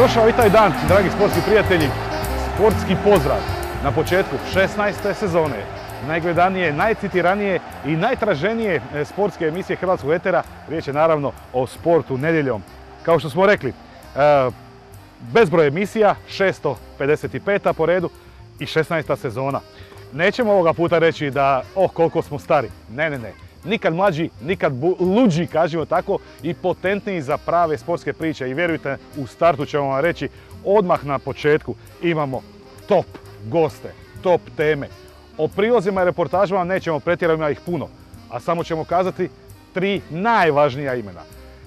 Došao i taj dan, dragi sportski prijatelji, sportski pozdrav na početku 16. sezone. Najgledanije, najcitiranije i najtraženije e, sportske emisije Hrvatskog etera. Riječ je naravno o sportu nedjeljom. Kao što smo rekli, e, bezbroj emisija, 655. po redu i 16. sezona. Nećemo ovoga puta reći da, oh koliko smo stari. Ne, ne, ne. Nikad mlađi, nikad luđi, kažemo tako, i potentniji za prave sportske priče. I vjerujte, u startu ćemo vam reći, odmah na početku imamo top goste, top teme. O prilozima i reportažama nećemo pretjerati, ima ih puno, a samo ćemo kazati tri najvažnija imena.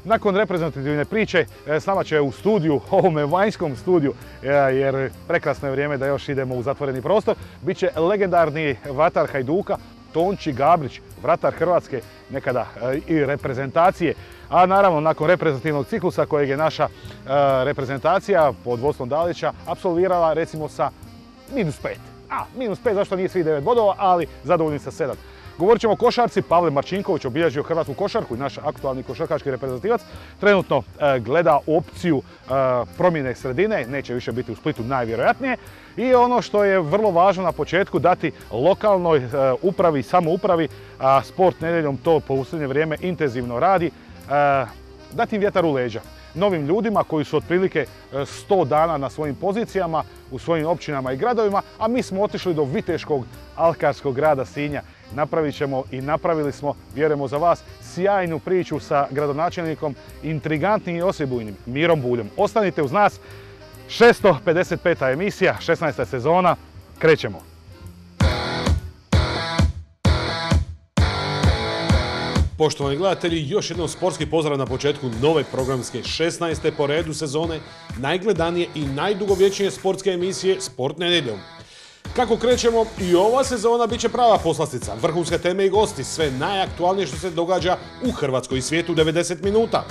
Nakon reprezentativne priče, e, s nama će u studiju, ovome vanjskom studiju, e, jer prekrasno je vrijeme da još idemo u zatvoreni prostor, bit će legendarni vatar Hajduka, Tonči Gabrić, vratar Hrvatske nekada e, i reprezentacije. A naravno, nakon reprezentativnog ciklusa kojeg je naša reprezentacija pod vodstvom Dalića apsolvirala recimo sa minus pet. A, minus pet, zašto nije svi devet bodova, ali zadovoljni sa sedam. Govorit ćemo o košarci, Pavle Marčinković obilježio hrvatsku košarku i naš aktualni košarkaški reprezentativac. Trenutno e, gleda opciju e, promjene sredine, neće više biti u Splitu najvjerojatnije. I ono što je vrlo važno na početku dati lokalnoj e, upravi samoupravi, a sport nedjeljom to po posljednje vrijeme intenzivno radi, dati im vjetar u leđa novim ljudima koji su otprilike 100 dana na svojim pozicijama u svojim općinama i gradovima, a mi smo otišli do Viteškog alkarskog grada Sinja napravit ćemo i napravili smo, vjerujemo za vas, sjajnu priču sa gradonačelnikom, intrigantnim i osebujnim Mirom Buljom. Ostanite uz nas, 655. emisija, 16. sezona, krećemo. Poštovani gledatelji, još jednom sportski pozdrav na početku nove programske 16. po redu sezone, najgledanije i najdugovječnije sportske emisije Sport nedjeljom. Kako krećemo, i ova sezona bit će prava poslastica. Vrhunske teme i gosti, sve najaktualnije što se događa u Hrvatskoj i svijetu 90 minuta.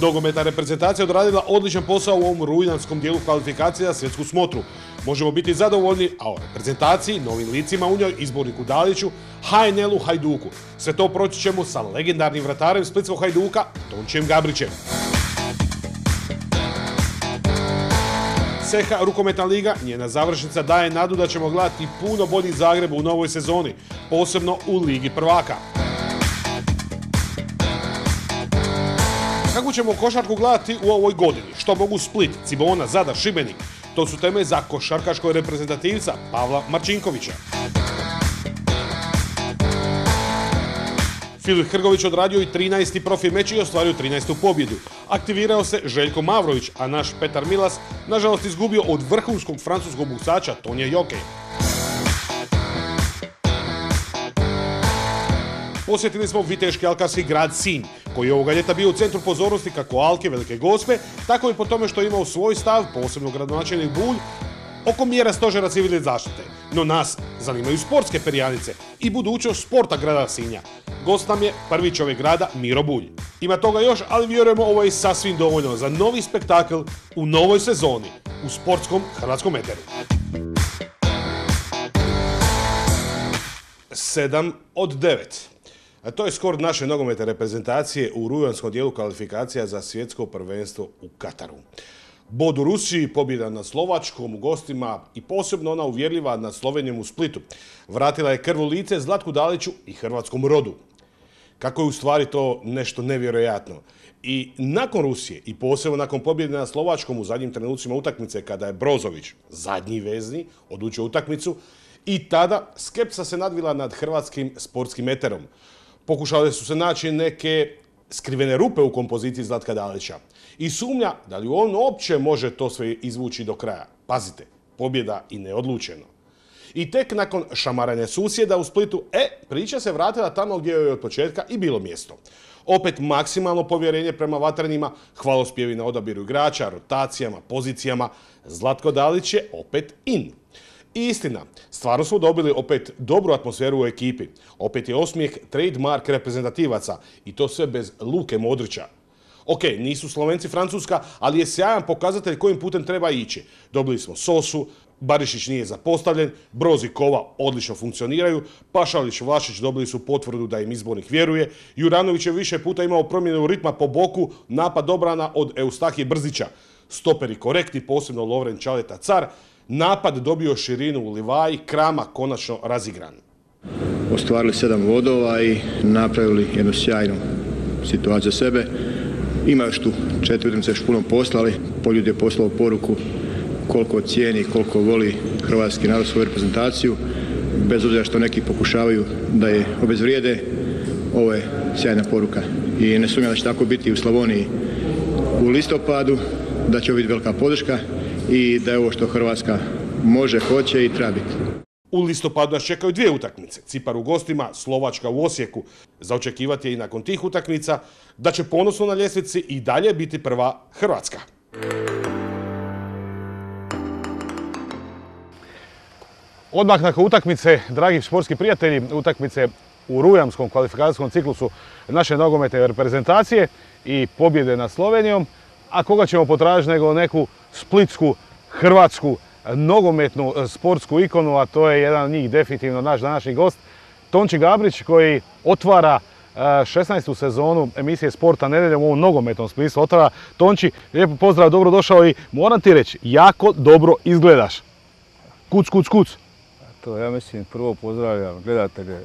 Nogometna reprezentacija odradila odličan posao u ovom rujnanskom dijelu kvalifikacija za svjetsku smotru. Možemo biti zadovoljni, a o reprezentaciji, novim licima u njoj, izborniku Daliću, HNL-u Hajduku. Sve to proći ćemo sa legendarnim vratarem Splitskog Hajduka, Tončijem Gabrićem. Ceha Rukometna liga, njena završnica daje nadu da ćemo gledati puno bolji Zagreb u novoj sezoni, posebno u Ligi prvaka. Kako ćemo košarku gledati u ovoj godini? Što mogu Split, Cibona, Zadar, Šibenik? To su teme za košarkaškoj reprezentativca Pavla Marčinkovića. Filip Hrgović odradio i 13. profi meč i ostvario 13. pobjedu. Aktivirao se Željko Mavrović, a naš Petar Milas nažalost izgubio od vrhunskog francuskog buksača Tonija Joke. Posjetili smo viteški alkarski grad Sinj, koji je ovoga ljeta bio u centru pozornosti kako Alke Velike Gospe, tako i po tome što je imao svoj stav, posebno gradonačelnik Bulj, oko mjera stožera civilne zaštite. No nas zanimaju sportske perjanice i budućnost sporta grada Sinja. Gost nam je prvi čovjek grada Miro Bulj. Ima toga još, ali vjerujemo ovo je sasvim dovoljno za novi spektakl u novoj sezoni u sportskom hrvatskom eteru. 7 od 9. A to je skor naše nogometne reprezentacije u rujanskom dijelu kvalifikacija za svjetsko prvenstvo u Kataru. Bod u Rusiji, pobjeda nad Slovačkom u gostima i posebno ona uvjerljiva nad Slovenijom u Splitu. Vratila je krvu lice Zlatku Daliću i hrvatskom rodu. Kako je u stvari to nešto nevjerojatno. I nakon Rusije i posebno nakon pobjede nad Slovačkom u zadnjim trenucima utakmice kada je Brozović, zadnji vezni, odlučio utakmicu i tada skepsa se nadvila nad hrvatskim sportskim eterom. Pokušale su se naći neke skrivene rupe u kompoziciji Zlatka Dalića i sumnja da li on uopće može to sve izvući do kraja. Pazite, pobjeda i neodlučeno. I tek nakon šamaranja susjeda u Splitu, e, priča se vratila tamo gdje je od početka i bilo mjesto. Opet maksimalno povjerenje prema vatrenima, hvalospjevi na odabiru igrača, rotacijama, pozicijama. Zlatko Dalić je opet in. Istina, stvarno smo dobili opet dobru atmosferu u ekipi. Opet je osmijeh trademark reprezentativaca i to sve bez Luke Modrića. Ok, nisu Slovenci Francuska, ali je sjajan pokazatelj kojim putem treba ići. Dobili smo Sosu, Barišić nije zapostavljen, Broz i Kova odlično funkcioniraju, Pašalić i Vlašić dobili su potvrdu da im izbornik vjeruje, Juranović je više puta imao promjenu ritma po boku, napad obrana od Eustahije Brzića. stoperi korektni, posebno Lovren Čaleta Car, napad dobio širinu u Livaji, Krama konačno razigran. Ostvarili sedam vodova i napravili jednu sjajnu situaciju sebe. Ima još tu četiri utakmice još puno poslali. Poljud je poslao poruku koliko cijeni, koliko voli hrvatski narod svoju reprezentaciju. Bez obzira što neki pokušavaju da je obezvrijede, ovo je sjajna poruka. I ne sumnjam da će tako biti u Slavoniji u listopadu, da će ovo biti velika podrška i da je ovo što Hrvatska može, hoće i treba biti. U listopadu nas čekaju dvije utakmice. Cipar u gostima, Slovačka u Osijeku. Za očekivati je i nakon tih utakmica da će ponosno na ljestvici i dalje biti prva Hrvatska. Odmah nakon utakmice, dragi sportski prijatelji, utakmice u rujamskom kvalifikacijskom ciklusu naše nogometne reprezentacije i pobjede nad Slovenijom, a koga ćemo potražiti nego neku splitsku, hrvatsku, nogometnu sportsku ikonu, a to je jedan od njih definitivno naš današnji gost, Tonči Gabrić koji otvara 16. sezonu emisije Sporta nedeljom u ovom nogometnom smislu. Otvara Tonči, lijepo pozdrav, dobro došao i moram ti reći, jako dobro izgledaš. Kuc, kuc, kuc. To ja mislim prvo pozdravljam gledatelje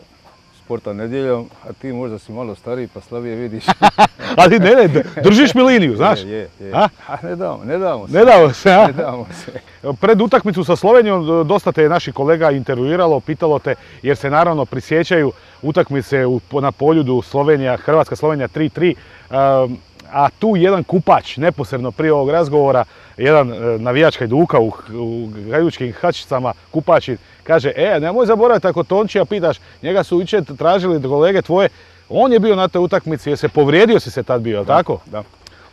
sporta nedjeljom, a ti možda si malo stariji pa slabije vidiš. Ali ne, ne, držiš mi liniju, znaš? Je, je, A? A ne damo, ne damo se. Ne dao se, a? Ne damo se. Pred utakmicu sa Slovenijom dosta te je naših kolega intervjuiralo, pitalo te, jer se naravno prisjećaju utakmice u- na poljudu Slovenija, Hrvatska Slovenija 3-3, um, a tu jedan kupač, neposredno prije ovog razgovora, jedan e, navijač Hajduka u, u hajdučkim hačicama, kupači, kaže, e, nemoj zaboraviti ako Tončija pitaš, njega su jučer tražili kolege tvoje, on je bio na toj utakmici, jer se povrijedio si se tad bio, jel tako? Da.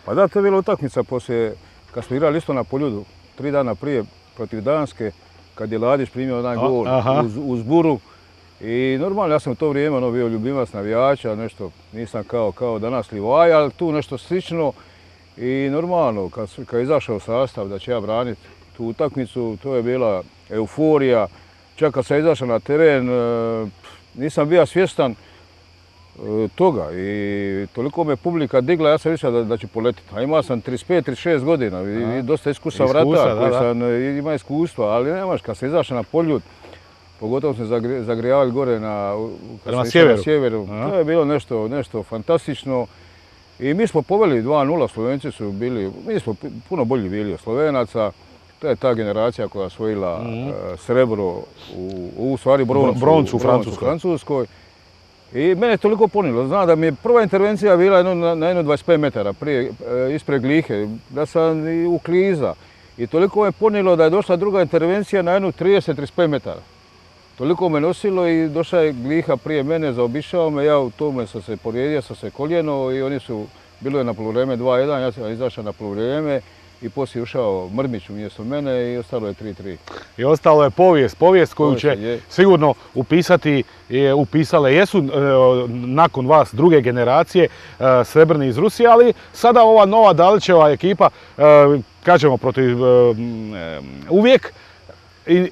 Pa da, to je bila utakmica poslije, kad smo igrali isto na poljudu, tri dana prije protiv Danske, kad je Ladić primio onaj gol uz, uz buru. I normalno, ja sam u to vrijeme ono, bio ljubimac navijača, nešto, nisam kao, kao danas Livaj, ali tu nešto slično. I normalno, kad, kad je izašao sastav da će ja braniti tu utakmicu, to je bila euforija. Čak kad sam izašao na teren, e, nisam bio svjestan e, toga i toliko me publika digla, ja sam mislio da, da ću poletiti. A imao sam 35-36 godina i, i dosta iskusan Iskustva, vratar da, koji sam, e, ima iskustva, ali nemaš, kad sam izašao na poljud, pogotovo smo zagri- zagrijavali gore na, na sjeveru. to je bilo nešto, nešto fantastično. I mi smo poveli 2-0, Slovenci su bili, mi smo puno bolji bili od Slovenaca. To je ta generacija koja je osvojila e, srebro u, u stvari broncu, Mhm. broncu u Francuskoj. Francuskoj. I mene je toliko ponilo, znam da mi je prva intervencija bila jedno, na, na jedno 25 metara prije, e, ispred glihe, da sam i u kliza. I toliko me ponilo da je došla druga intervencija na jednu 30-35 metara. Toliko me nosilo i došla je gliha prije mene, zaobišao me, ja u tome sam se povrijedio, sam se koljeno i oni su, bilo je na poluvrijeme 2-1, ja sam izašao na poluvrijeme i poslije je ušao Mrmić umjesto mene i ostalo je 3-3. I ostalo je povijest, povijest koju Povijest će je. sigurno upisati, je, upisale jesu e, nakon vas druge generacije e, srebrni iz Rusije, ali sada ova nova Dalićeva ekipa, e, kažemo protiv uvijek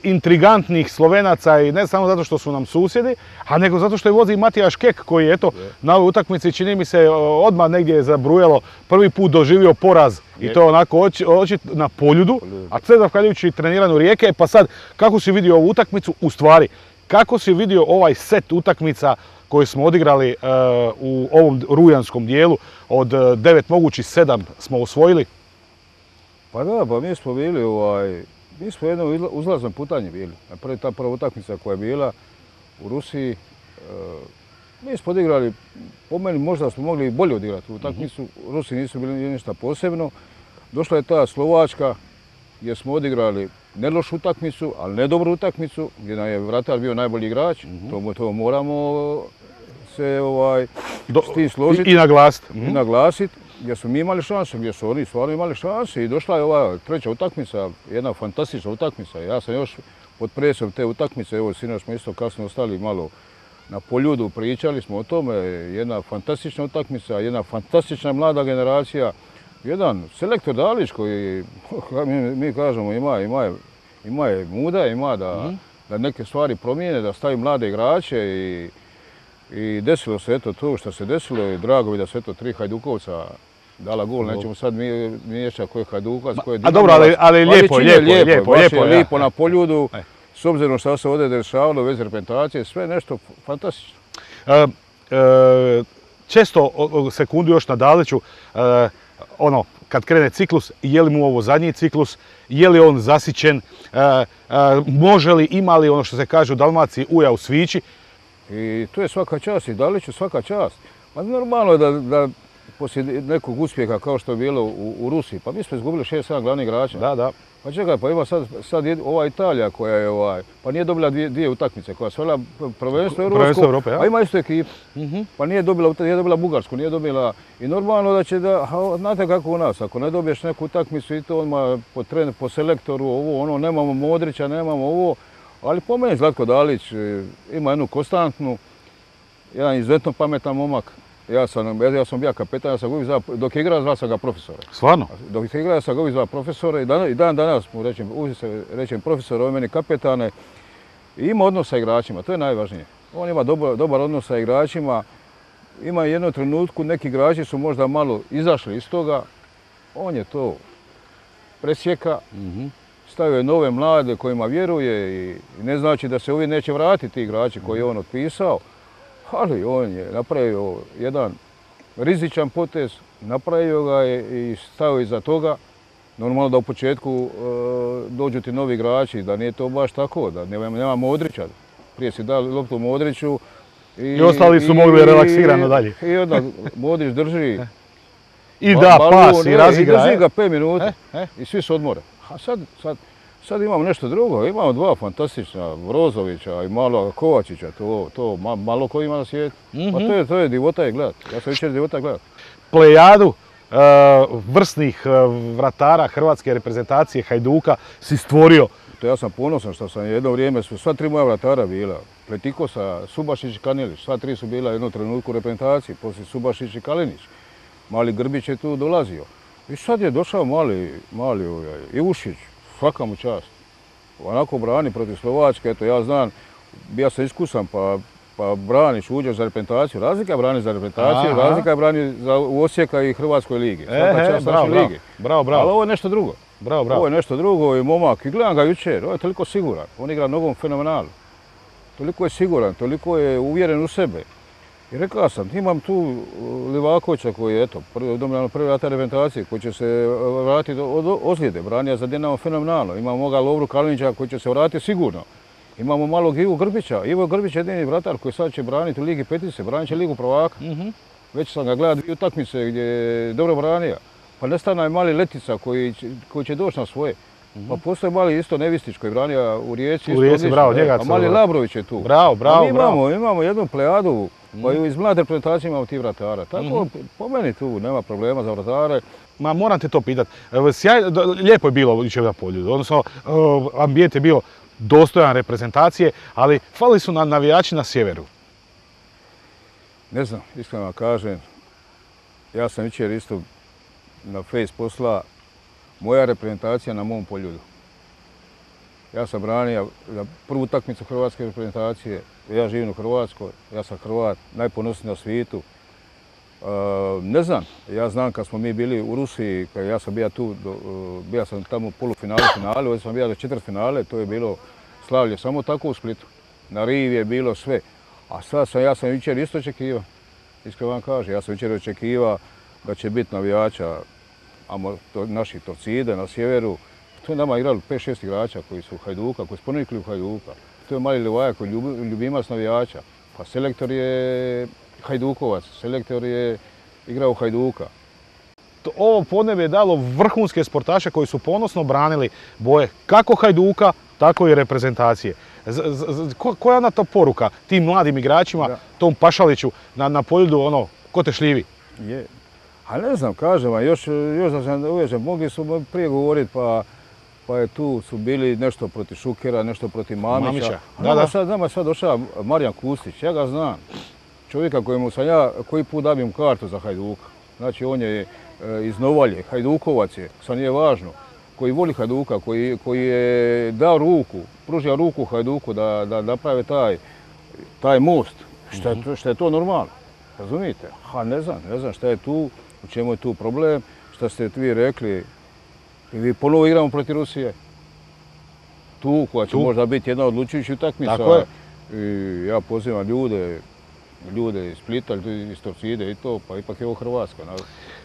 intrigantnih Slovenaca i ne samo zato što su nam susjedi, a nego zato što je vozi Matija Škek koji je eto na ovoj utakmici čini mi se odmah negdje je zabrujalo prvi put doživio poraz. I Je. to onako oči, očit na poljudu, a sve zahvaljujući treniranju Rijeke, pa sad kako si vidio ovu utakmicu, u stvari kako si vidio ovaj set utakmica koje smo odigrali e, u ovom rujanskom dijelu, od e, devet mogućih sedam smo osvojili. Pa da, pa mi smo bili ovaj, mi smo jedno uzlaznom putanji bili. Prvi ta prva utakmica koja je bila u Rusiji, e, mi smo odigrali, po meni možda smo mogli i bolje odigrati utakmicu. Rusi nisu bili ništa posebno. Došla je ta Slovačka gdje smo odigrali ne lošu utakmicu, ali ne dobru utakmicu, gdje nam je vratar bio najbolji igrač. to, mo- to moramo se ovaj, Do- s tim složiti I, i naglasiti. i naglasiti gdje smo mi imali šanse, gdje su oni stvarno imali šanse. I došla je ova treća utakmica, jedna fantastična utakmica. Ja sam još pod presom te utakmice, evo sinoć smo isto kasno ostali malo na poljudu, pričali smo o tome, jedna fantastična utakmica, jedna fantastična mlada generacija, jedan selektor Dalić koji, mi, mi kažemo, ima, ima, ima je muda, ima da, da neke stvari promijene, da stavi mlade igrače i, i desilo se eto to što se desilo i drago mi da se eto tri Hajdukovca dala gol, nećemo sad mi miješati ko je Hajdukac, ko je a dobro, ali- ali lijepo, lijepo, lijepo, baš lijepo, je ja. lijepo na poljudu, E. s obzirom što se ovdje dešavalo, vez reprezentacije, sve nešto fantastično. E, e, često sekundu još na Daliću, e, ono, kad krene ciklus, je li mu ovo zadnji ciklus, je li on zasićen, može li, ima li ono što se kaže u Dalmaciji uja u svići, I tu je svaka čast i Daliću svaka čast. Ma normalno je da, da poslije nekog uspjeha kao što je bilo u, u Rusiji, pa mi smo izgubili 6-7 glavnih igrača. da, da, Pa čekaj, pa ima sad, sad ova Italija koja je ovaj, pa nije dobila dvije, dvije utakmice, koja je osvojila prvenstvo Prvenstvo Europe, ja. a ima istu ekipu. Pa nije dobila, nije dobila Bugarsku, nije dobila, i normalno da će da, a znate kako u nas, ako ne dobiješ neku utakmicu i to odmah po, po selektoru, ovo, ono, nemamo Modrića, nemamo ovo, ali po meni Zlatko Dalić e, ima jednu konstantnu, jedan izuzetno pametan momak. Ja sam, ja sam bio kapetan, ja sam ga uvijek zvao- dok je igrao zvao sam ga profesora. stvarno. Dok se igra, ja sam ga uvijek zvao profesora i dan, i dan danas mu rečem, uvijek se rečem profesor, ovo je meni kapetane. I ima odnos sa igračima, to je najvažnije. On ima dobar, dobar odnos sa igračima. Ima u jednom trenutku, neki igrači su možda malo izašli iz toga. On je to presjeka, stavio je nove mlade kojima vjeruje i ne znači da se uvijek neće vratiti ti igrači koje je on otpisao. Ali on je napravio jedan rizičan potez, napravio ga je i stavio iza toga. Normalno da u početku e, dođu ti novi igrači, da nije to baš tako, da nema, Modrića. Prije si dali loptu Modriću. I ostali su mogli relaksirano dalje. I onda Modrić drži I ba- da, balon, pas i e, razigra. drži e. ga 5 minuta E, e. i svi se odmore. A sad, sad, sad imamo nešto drugo, imamo dva fantastična, Brozovića i malo Kovačića, to, to ma- malo ko ima na svijetu. Pa to je, to je divota je gledat. Ja sam jučer divota gledat. plejadu e, vrsnih e, vratara hrvatske reprezentacije Hajduka si stvorio. To ja sam ponosan što sam jedno vrijeme, su sva tri moja vratara bila. Pletikosa, Subašić i Kanilić, sva tri su bila u jednom trenutku u reprezentaciji, poslije Subašić i Kalinić. Mali Grbić je tu dolazio. I sad je došao mali, mali ovaj, Ivušić, svaka mu čast. Onako brani protiv Slovačke, eto ja znam, ja sam iskusan pa, pa braniš, uđeš za reprezentaciju. Razlika je brani za reprezentaciju, Aha. razlika je brani za u Osijeka i Hrvatskoj ligi. Svaka E, čast bravo, bravo, ligi. bravo, Ali bravo, ovo je nešto drugo. bravo, bravo. Ovo je nešto drugo i momak, i gledam ga jučer, on je toliko siguran, on igra nogom fenomenalno. Toliko je siguran, toliko je uvjeren u sebe. I rekao sam, imam tu uh, Livakovića koji je, eto, prvi, dominalno prvi vrata reprezentacije, koji će se uh, vratiti od ozljede, branija za Dinamo fenomenalno. Imamo moga Lovru Kalinića koji će se vratiti sigurno. Imamo malog Ivu Grbića. Ivo Grbić je jedini vratar koji sad će braniti u Ligi Petice, branit će Ligu prvaka. Već sam ga gledao dvije utakmice gdje je dobro branio. Pa nestana je mali Letica koji će, koji će doći na svoje. Pa postoji mali isto Nevistić koji branio u Rijeci. U Rijeci, bravo, njega A mali. Labrović je tu. Bravo, A bravo, bravo. imamo, imamo jednu plejadu, pa iz mlade reprezentacije imamo ti vratara. Tako, Mhm. po meni tu nema problema za vratare. Ma moram te to pitat. Sjaj- lijepo je bilo jučer na polju. Odnosno, e, ambijent je bio dostojan reprezentacije, ali fali su nam navijači na sjeveru. Ne znam, iskreno vam kažem, ja sam jučer isto na face posla moja reprezentacija na mom poljudu. Ja sam branio za prvu utakmicu hrvatske reprezentacije, ja živim u Hrvatskoj, ja sam Hrvat, najponosniji na svijetu. E, ne znam, ja znam kad smo mi bili u Rusiji, kad ja sam bio tu, e, bio sam tamo u polufinalu, finalu, ovdje sam bio do četvrt finale, to je bilo slavlje samo tako u Splitu. Na rivi je bilo sve. A sad sam, ja sam jučer isto očekivao, iskreno vam kažem, ja sam jučer očekivao da će biti navijača amo, to, naših na sjeveru. To je nama igralo 5-6 igrača koji su Hajduka, koji su ponikli u Hajduka. To je mali Livaja koji je ljubi- ljubimac navijača. Pa selektor je Hajdukovac, selektor je igrao Hajduka. To- Ovo podneblje je dalo vrhunske sportaše koji su ponosno branili boje kako Hajduka, tako i reprezentacije. Z- ko- koja je ona to poruka tim mladim igračima, Da. tom Pašaliću na, na poljudu, ono, ko te šljivi? Je. A ne znam, kažem vam, još, još da sam uvježen, mogli su prije govoriti pa, pa je tu su bili nešto protiv Šukera, nešto protiv Mamića. Da, nama da. Sad, nama je sad došao Marijan Kustić, ja ga znam. Čovjeka kojemu sam ja koji put dabijem kartu za Hajduka. Znači on je e, iz Novalje, Hajdukovac je, sad nije važno. Koji voli Hajduka, koji, koji je dao ruku, pružio ruku Hajduku da, da naprave taj, taj most. Šta je, to, šta je to normalno? Razumijete? Ha, ne znam, ne znam šta je tu, U čemu je tu problem? Što ste vi rekli, i vi ponovo igramo protiv Rusije. Tu koja će Tu. možda biti jedna odlučujućih utakmica. Tako je. I ja pozivam ljude, ljude iz Splita, iz Torcide i to, pa ipak je ovo Hrvatska.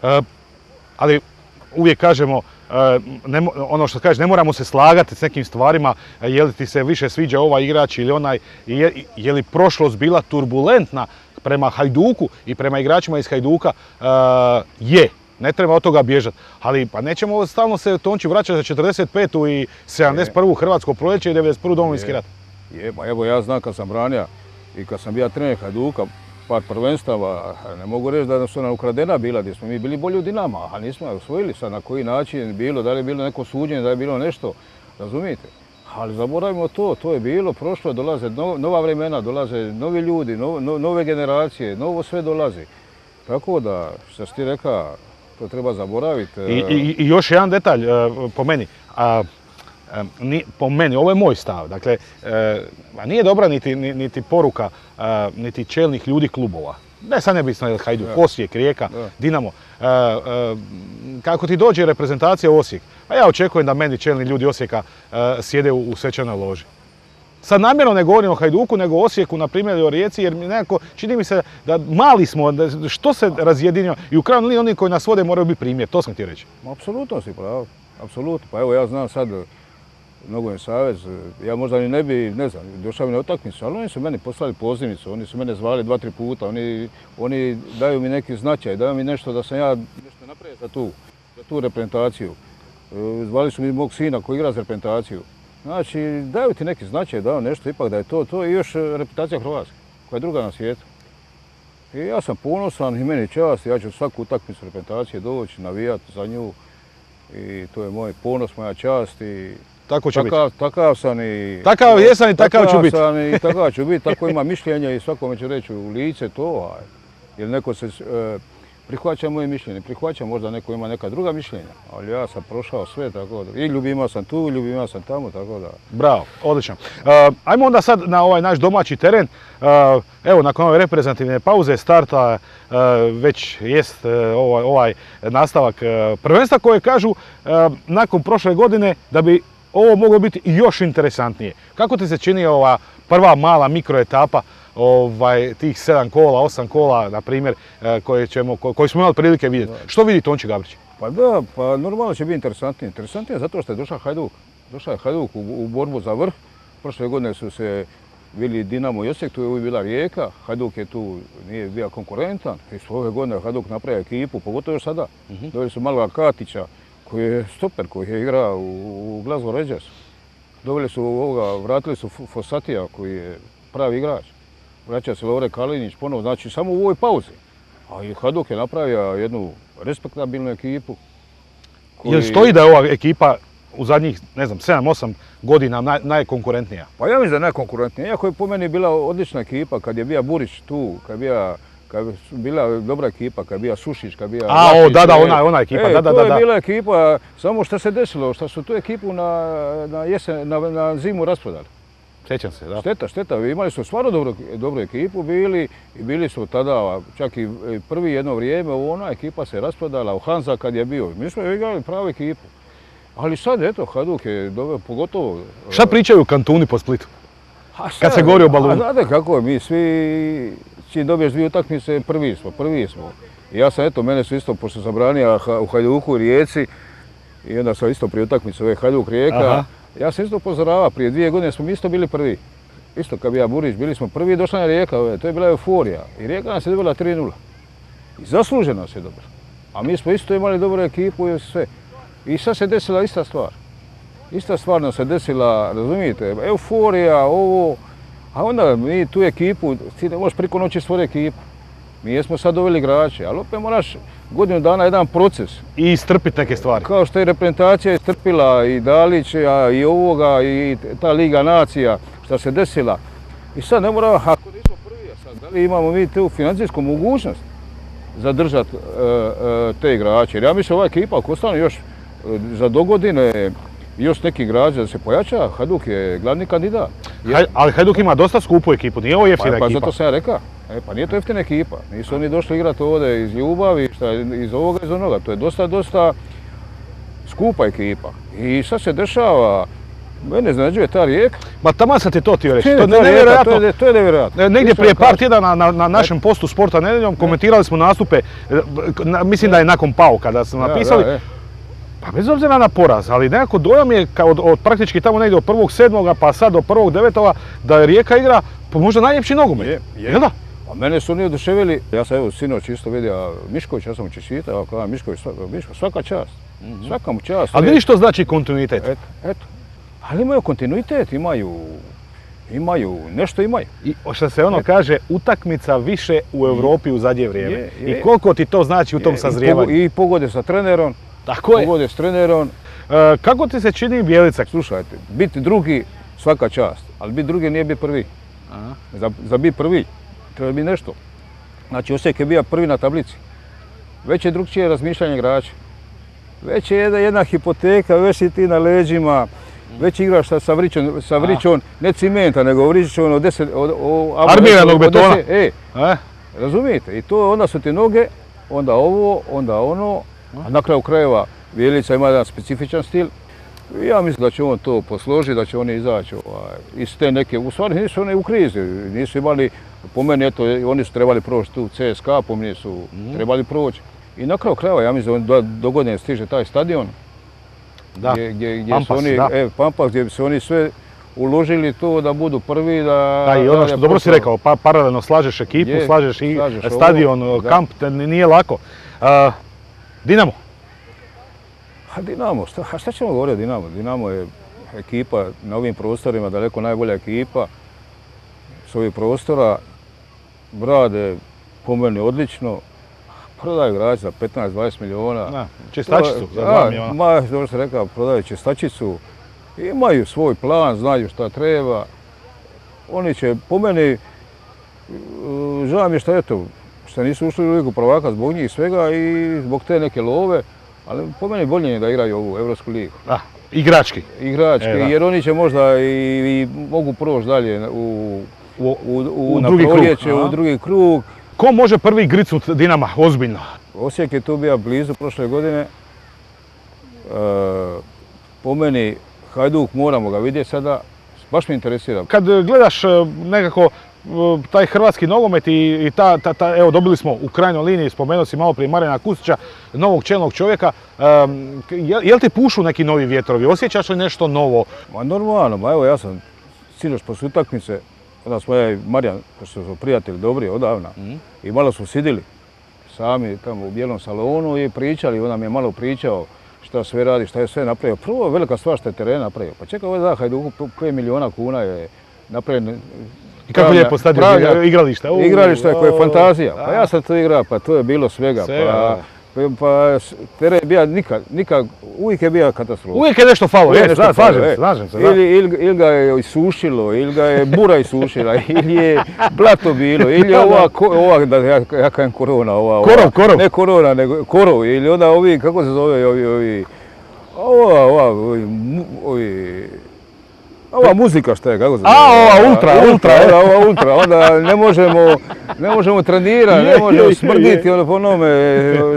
E, ali uvijek kažemo, e, ne ono što kažeš, ne moramo se slagati s nekim stvarima, e, je li ti se više sviđa ovaj igrač ili onaj, je li prošlost bila turbulentna prema Hajduku i prema igračima iz Hajduka, E, je. Ne treba od toga bježati, ali pa nećemo stalno se Tonči vraćati za 45. i 71. Hrvatsko proljeće i 91. Domovinski rat. Je, pa evo ja znam kad sam branio i kad sam bio trener Hajduka, par prvenstava, ne mogu reći da su nam ukradena bila, gdje smo mi bili bolji od Dinama, a nismo osvojili sad na koji način bilo, da li je bilo neko suđenje, da li je bilo nešto, razumijete? Ali zaboravimo to, to je bilo, prošlo je, dolaze no- nova vremena, dolaze novi ljudi, no- no- nove generacije, novo sve dolazi. Tako da, što ti rekao, to treba zaboraviti. I, i- i još jedan detalj e, po meni. A, e, ni- po meni, ovo je moj stav. Dakle, e, a nije dobra niti, ni- niti poruka, e, niti čelnih ljudi klubova. Ne sad nebitno je li Hajduk. Osijek, Rijeka. Dinamo. E, e, kako ti dođe reprezentacija Osijek, a ja očekujem da meni čelni ljudi Osijeka e, sjede u, u svečanoj loži. Sad namjerno ne govorim o Hajduku, nego o Osijeku, na primjer, o Rijeci, jer mi nekako čini mi se da mali smo, da što se razjedinio i u krajnjoj liniji oni koji nas vode moraju biti primjer, to sam htio reći. Apsolutno si pravo, apsolutno. Pa evo ja znam sad Nogometni savez, ja možda ni ne bi, ne znam, došao bi na utakmicu, ali oni su meni poslali pozivnicu, oni su mene zvali dva, tri puta, oni, oni daju mi neki značaj, daju mi nešto da sam ja nešto napravio za tu, za tu reprezentaciju. E, Zvali su mi mog sina koji igra za reprezentaciju. Znači, daju ti neki značaj, daju nešto, ipak da je to to i još e, reputacija Hrvatske, koja je druga na svijetu. I ja sam ponosan i meni čast, ja ću svaku utakmicu reprezentacije doći, navijati za nju. I to je moj ponos, moja čast i Tako će biti. takav, takav sam i... Takav jesam i takav ću biti. sam i takav ću biti, tako ima mišljenje i svakome ću reći u lice to. Jer neko se e, prihvaća moje mišljenje, prihvaća možda neko ima neka druga mišljenja, ali ja sam prošao sve tako da. I ljubima sam tu, ljubima sam tamo, tako da. Bravo, odlično. Uh, ajmo onda sad na ovaj naš domaći teren. Uh, evo, nakon ove reprezentativne pauze starta uh, već jest ovaj, ovaj nastavak prvenstva koje kažu nakon prošle godine da bi ovo moglo biti još interesantnije. Kako ti se čini ova prva mala mikroetapa ovaj, tih sedam kola, osam kola, na primjer, uh, koje, ćemo, ko- koje smo imali prilike vidjeti. Što vidi Tonči Gabrić? Pa da, pa normalno će biti interesantnije. Interesantnije zato što je došao Hajduk. Došao je Hajduk u, u borbu za vrh. Prošle godine su se bili Dinamo i Osijek, tu je uvijek bila Rijeka. Hajduk je tu, nije bio konkurentan. I su ove godine Hajduk napravio ekipu, pogotovo još sada. Doveli su Maloga Katića, koji je stoper, koji je igrao u, u Glasgow Rangersu. Doveli su ovoga, vratili su Fosatija, koji je pravi igrač. Vraća se Lovre Kalinić ponovo, znači samo u ovoj pauzi. A i Hajduk je napravio jednu respektabilnu ekipu. Jel stoji da je ova ekipa u zadnjih, ne znam, 7-8 godina naj, najkonkurentnija? Pa ja mislim da je najkonkurentnija. Iako je po meni bila odlična ekipa kad je bio Burić tu, kad je bija kad je bila dobra ekipa, kad je bio Sušić, kad je bio... A, o, da, da, e, ona- ona ekipa, e, da, da, to da, je da. bila ekipa, samo što se desilo, što su tu ekipu na, na, jesen, na, na zimu rasprodali. Sjećam se, da. Šteta, šteta, imali su stvarno dobru, dobru ekipu bili i bili su tada čak i i prvi jedno vrijeme, ona ekipa se rasprodala u Hanza kad je bio. Mi smo igrali pravu ekipu. Ali sad, eto, Haduk je doveo, pogotovo... Šta pričaju kantuni po Splitu? A Kad se govori o balonu? A znate kako mi svi, čim dobiješ dvije utakmice, prvi smo, prvi smo. I ja sam, eto, mene su isto, pošto sam branio u Hajduku u Rijeci, i onda sam isto prije utakmice ove Hajduk Rijeka, Aha. Ja sam isto upozoravao, prije dvije godine smo isto bili prvi. Isto bi ja Burić, bili smo prvi, došla je Rijeka, to je bila euforija. I Rijeka nas je dobila 3-0. I zasluženo je dobro. A mi smo isto imali dobru ekipu i sve. I sad se desila ista stvar. Ista stvar nam se desila, razumijete, euforija, ovo. A onda mi tu ekipu, ti ne možeš priko noći stvoriti ekipu. Mi jesmo sad doveli igrače, ali opet moraš godinu dana jedan proces. I istrpiti neke stvari. Kao što je reprezentacija istrpila i Dalića i ovoga i ta Liga nacija, šta se desila. I sad ne mora, ako nismo prvi, a sad da li imamo mi tu financijsku mogućnost zadržati e, e, te igrače. Jer ja mislim ova ekipa, ako ostane još e, za dogodine, još neki igrač da se pojača, Haduk je glavni kandidat. Jer- Haj- ali Hajduk ima dosta skupu ekipu, nije ovo pa, jeftina pa ekipa. zato sam ja rekao. E, pa nije to jeftina ekipa. Nisu oni došli igrati ovdje iz ljubavi, šta, iz ovoga, iz onoga. To je dosta, dosta skupa ekipa. I sad se dešava, mene iznenađuje ta rijeka. Ma taman sam ti to htio reći. To To je je nevjerojatno. To je, to je nevjerojatno. E, Negdje prije par tjedana na, na našem postu Sporta nedjeljom komentirali smo nastupe, e, mislim da je nakon pao kada smo napisali, da, e. pa bez obzira na poraz, ali nekako dojam je kao od, od praktički tamo negdje od prvog sedmoga pa sad do prvog devetoga da je Rijeka igra po možda najljepši nogomet. Je, je. Jel da? A mene su oni oduševili, ja sam evo sinoć isto vidio Mišković, ja sam mu čestitao, ja Mišković, svaka, Miško, svaka čast, svaka mu čast. Ali E, vidiš što znači kontinuitet. Eto, eto. Ali imaju kontinuitet, imaju, imaju, nešto imaju. I što se ono kaže, utakmica više u Europi u zadnje vrijeme. Je, je. I koliko ti to znači u tom I sazrijevanju? I pogode sa trenerom, Tako je. pogode s trenerom. E, kako ti se čini Bjelica? Slušajte, biti drugi, svaka čast, ali biti drugi nije biti prvi. Za, za biti prvi treba biti nešto. Znači Osijek je bio prvi na tablici. Već je drugčije razmišljanje igrača. Već je jedna, jedna hipoteka, već si ti na leđima, već igraš sa, sa, vrićom, sa vrićom, ne cimenta, nego vrićom od 10... Od, od, Armiranog betona. 10 E? razumijete? I to onda su ti noge, onda ovo, onda ono, a na kraju krajeva Bijelica ima jedan specifičan stil. I ja mislim da će on to posložiti, da će oni izaći ovaj, iz te neke, u stvari nisu oni u krizi, nisu imali, po meni eto, oni su trebali proći tu CSKA, po meni su trebali proći. I na kraju krajeva, ja mislim da do godine stiže taj stadion, Da. gdje, gdje, gdje Pampas, su oni, da. e, Pampas, gdje su oni sve uložili to da budu prvi, da... Da, i ono što dobro si rekao, pa, paralelno slažeš ekipu, Je, slažeš i slažeš stadion, da. kamp, te nije lako. Dinamo, A Dinamo, šta, šta ćemo govoriti o Dinamo? Dinamo je ekipa na ovim prostorima, daleko najbolja ekipa s ovih prostora. Rade po meni odlično. Prodaju igrače za 15-20 milijuna. čistačicu za A, dva milijuna. Ma, dobro sam rekao, prodaju čistačicu. Imaju svoj plan, znaju šta treba. Oni će, po meni, žao mi je što eto, što nisu ušli u ligu prvaka zbog njih svega i zbog te neke love, ali po meni bolje je da igraju ovu Evropsku ligu. Da, igrački. Igrački, E, da. jer oni će možda i, i mogu proći dalje u, u, u, na drugi proljeće, u drugi krug. Ko može prvi gricnut Dinama, ozbiljno? Osijek je tu bio blizu prošle godine. E, po meni Hajduk moramo ga vidjeti sada. Baš me interesira. Kad gledaš e, nekako taj hrvatski nogomet i, i ta, ta, ta- evo dobili smo u krajnjoj liniji, spomenuo si malo prije Marjana Kustića, novog čelnog čovjeka, k- jel, jel ti pušu neki novi vjetrovi, osjećaš li nešto novo? Ma normalno, ma evo ja sam sinoć poslije utakmice, onda smo ja i Marijan, pošto smo prijatelji dobri odavna, i malo smo sidili sami tamo u bijelom salonu i pričali, on nam je malo pričao šta sve radi, šta je sve napravio. Prvo velika stvar što je teren napravio. Pa čekaj, ovaj da Hajduku 5 milijuna kuna je napravljen. I kako pravlja- lijepo stadion, pravlja- igralište. u, Igralište koje je fantazija. Pa ja sam to igrao, pa to je bilo svega. Svega, pa, pa s- teren je bio nikad, nikad, uvijek je bio katastrofa. Uvijek je nešto falo, je, slažem se, slažem se. Ili, ili, ili ga je isušilo, ili ga je bura isušila, ili je blato bilo, ili je ova, ova da ja, ja kažem korona, ova, ova, Korov, korov. ne korona, nego korov, ili onda ovi, kako se zove, ovi, ovi, ova, ova, ovi, ovi, ova muzika šta je, kako se A, ova ultra, ultra, e. Ova, ultra, onda ne možemo, ne možemo trenirati, ne možemo smrditi ono po onome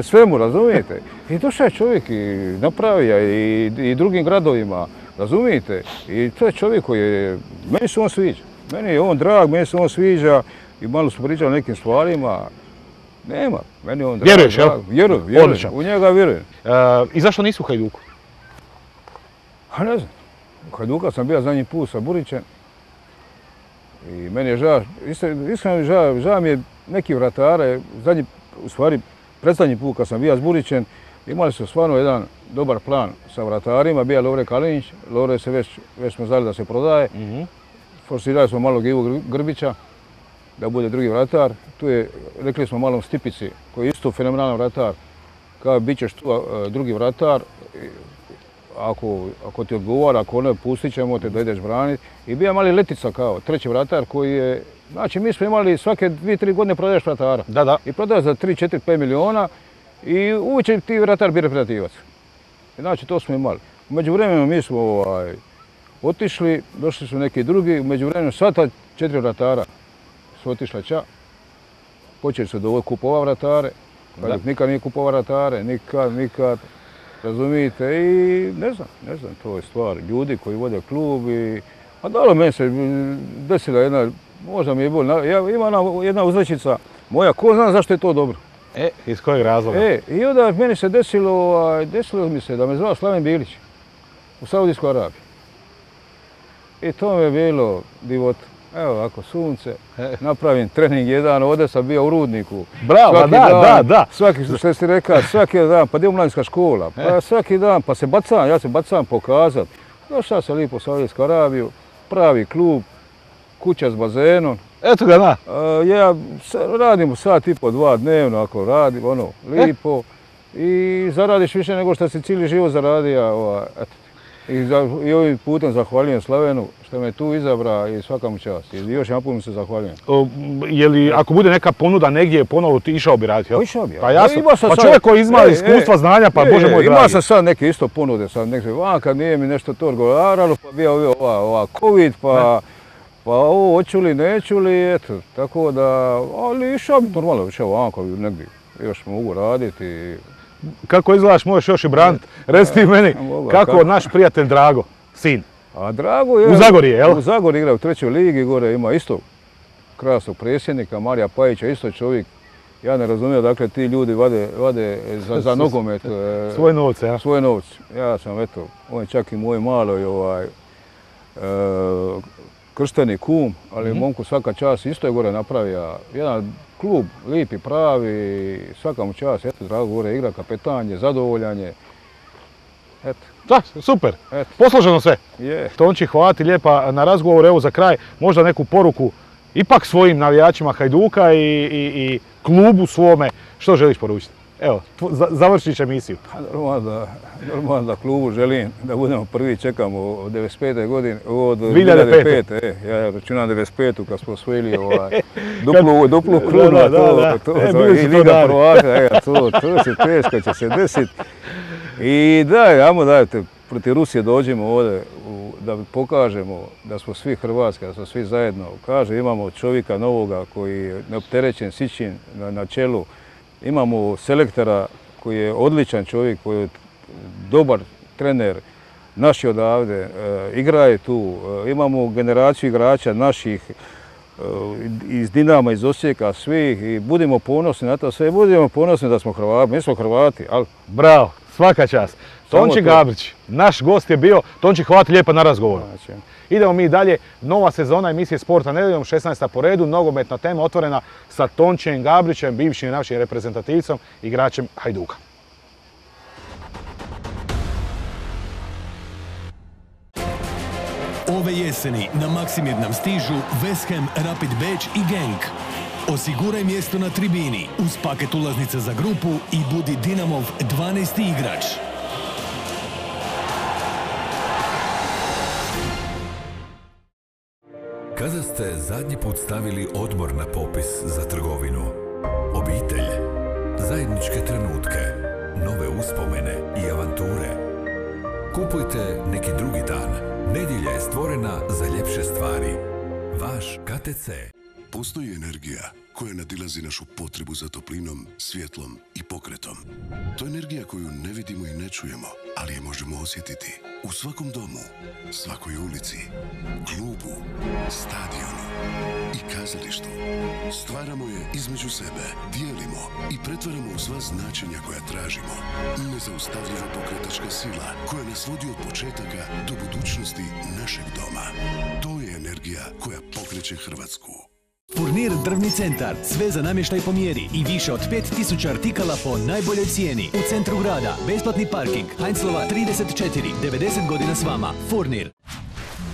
svemu, razumijete? I došao je čovjek i napravio i, i drugim gradovima, razumijete? I to je čovjek koji je, meni se on sviđa. Meni je on drag, meni se on sviđa i malo smo pričali o nekim stvarima. Nema, meni je on drag. Vjeruješ, jel? Vjerujem, vjerujem. U njega vjerujem. E, I zašto nisu u Hajduku? A ne znam, Hajduka sam bio zadnji put sa Burićem i meni je žao, iskreno žao, žao mi je neki vratare, zadnji, u stvari, predzadnji put kad sam bio s Burićem, imali su stvarno jedan dobar plan sa vratarima, bio je Lovre Kalinić, Lovre se već, već smo znali da se prodaje, forsirali smo malo Givu Gr- Grbića, da bude drugi vratar. Tu je, rekli smo malom Stipici, koji je isto fenomenalan vratar, kao bit ćeš tu drugi vratar, ako, ako ti odgovara, ako ne, pustit ćemo te da ideš braniti. I bio je mali Letica kao treći vratar koji je, znači mi smo imali svake dvije, tri godine prodaješ vratara. Da, da. I prodaje za 3, 4, 5 miliona i uvijek će ti vratar biti reprezentativac. Znači to smo imali. U međuvremenu mi smo ovaj, otišli, došli su neki drugi, u međuvremenu sva ta četiri vratara su otišla ča. počeli su dovoljno kupova vratare. Hajduk nikad nije kupovao vratare, nikad, nikad. Razumijete? I ne znam, ne znam, to je stvar ljudi koji vode klub i... A dalo meni se desila jedna, možda mi je na- ja, ima jedna uzrečica moja, ko zna zašto je to dobro. E, iz kojeg razloga? E, i onda meni se desilo, ovaj, desilo mi se da me zvao Slaven Bilić u Saudijskoj Arabiji. I to mi je bilo divot. Evo ovako, sunce, napravim trening jedan, ovdje sam bio u Rudniku. Bravo, Svaki da, dan, da, da. Svaki, što si rekao, svaki dan, pa gdje je mladinska škola, pa svaki dan, pa se bacam, ja se bacam pokazat. Došao sam lipo u Saudijsku Arabiju, pravi klub, kuća s bazenom, Eto ga, da. E, ja radimo sat i po dva dnevno ako radim, ono, lipo. I zaradiš više nego što si cijeli život zaradio. Ova, eto. I, za- I ovim putem zahvaljujem Slavenu što me tu izabra i svaka mu čast. I još jedan put mu se zahvaljujem. O, je li, ako bude neka ponuda negdje, ponovo ti išao bi raditi, išao bi ja. Pa jasno. E, Pa sad- čovjek koji ima e, iskustva, e, znanja, pa e, bože moj dragi. sam sad neke isto ponude, sad neke van kad nije mi nešto to odgovaralo, pa bio ova, covid, pa, pa ovo hoću li, neću li, eto, tako da, ali išao bi normalno, išao van ako bi negdje još mogu raditi. Kako izgledaš, možeš još i branit. Reci ti meni, kako naš prijatelj Drago, sin. A Drago je... U Zagori je, jel? U Zagori igra u trećoj ligi, gore ima isto krasnog predsjednika, Marija Pajića, isto čovjek. Ja ne razumijem, dakle, ti ljudi vade, vade za, za nogomet e, Svoje novce, ja. svoje novce. Ja sam, eto, on je čak i moj maloj ovaj, e, kršteni kum, ali Mhm. momku svaka čast isto je gore napravio. Jedan klub, lipi, pravi, svaka mu čast, eto, Drago gore igra, kapetan je, zadovoljan je. Eto, Da, super. eto, Posloženo sve. je. Tonči, hvala ti lijepa na razgovor. Evo za kraj, možda neku poruku ipak svojim navijačima Hajduka i, i, i klubu svome. Što želiš poručiti? Evo, tvo- za- završiš emisiju. Pa Normalno da, normalno da klubu želim da budemo prvi, čekamo od 95. godine, od 2005.. 2005. E, ja računam 95. kad smo osvojili ovaj, duplu, duplu Da, krunu, da, da, to, da. to, i Liga prvaka, e, to, to se teško će se desiti. I da, ajmo dajte, protiv Rusije dođemo ovdje u- da pokažemo da smo svi Hrvatski, da smo svi zajedno. Kaže, imamo čovjeka novoga koji je neopterećen, sićin na, na čelu. Imamo selektora koji je odličan čovjek, koji je dobar trener, naši odavde, e, igra je tu. E, imamo generaciju igrača naših e, iz Dinama, iz Osijeka, svih i budimo ponosni na to sve. Budimo ponosni da smo Hrvati, mi smo Hrvati, ali Bravo, svaka čast. Tonči to. Gabrić, naš gost je bio. Tonči, hvala ti lijepa na razgovoru. znači, Idemo mi dalje. Nova sezona emisije Sporta nedeljom, 16. po redu. Nogometna tema otvorena sa Tončijem Gabrićem, bivšim našim reprezentativcom, igračem Hajduka. Ove jeseni na Maksimir nam stižu West Ham, Rapid Beach i Genk. Osiguraj mjesto na tribini uz paket ulaznica za grupu i budi Dinamov 12. igrač. Kada ste zadnji put stavili odmor na popis za trgovinu? Obitelj, zajedničke trenutke, nove uspomene i avanture. Kupujte neki drugi dan. Nedjelja je stvorena za ljepše stvari. Vaš KTC. Postoji energija koja nadilazi našu potrebu za toplinom, svjetlom i pokretom. To je energija koju ne vidimo i ne čujemo, ali je možemo osjetiti u svakom domu, svakoj ulici, klubu, stadionu i kazalištu. Stvaramo je između sebe, dijelimo i pretvaramo u sva značenja koja tražimo. Nezaustavljiva pokretačka sila koja nas vodi od početaka do budućnosti našeg doma. To je energija koja pokreće Hrvatsku. Furnir Drvni centar, sve za namještaj po mjeri i više od 5000 artikala po najboljoj cijeni. U centru grada, besplatni parking, Heinzlova 34, 90 godina s vama. Furnir.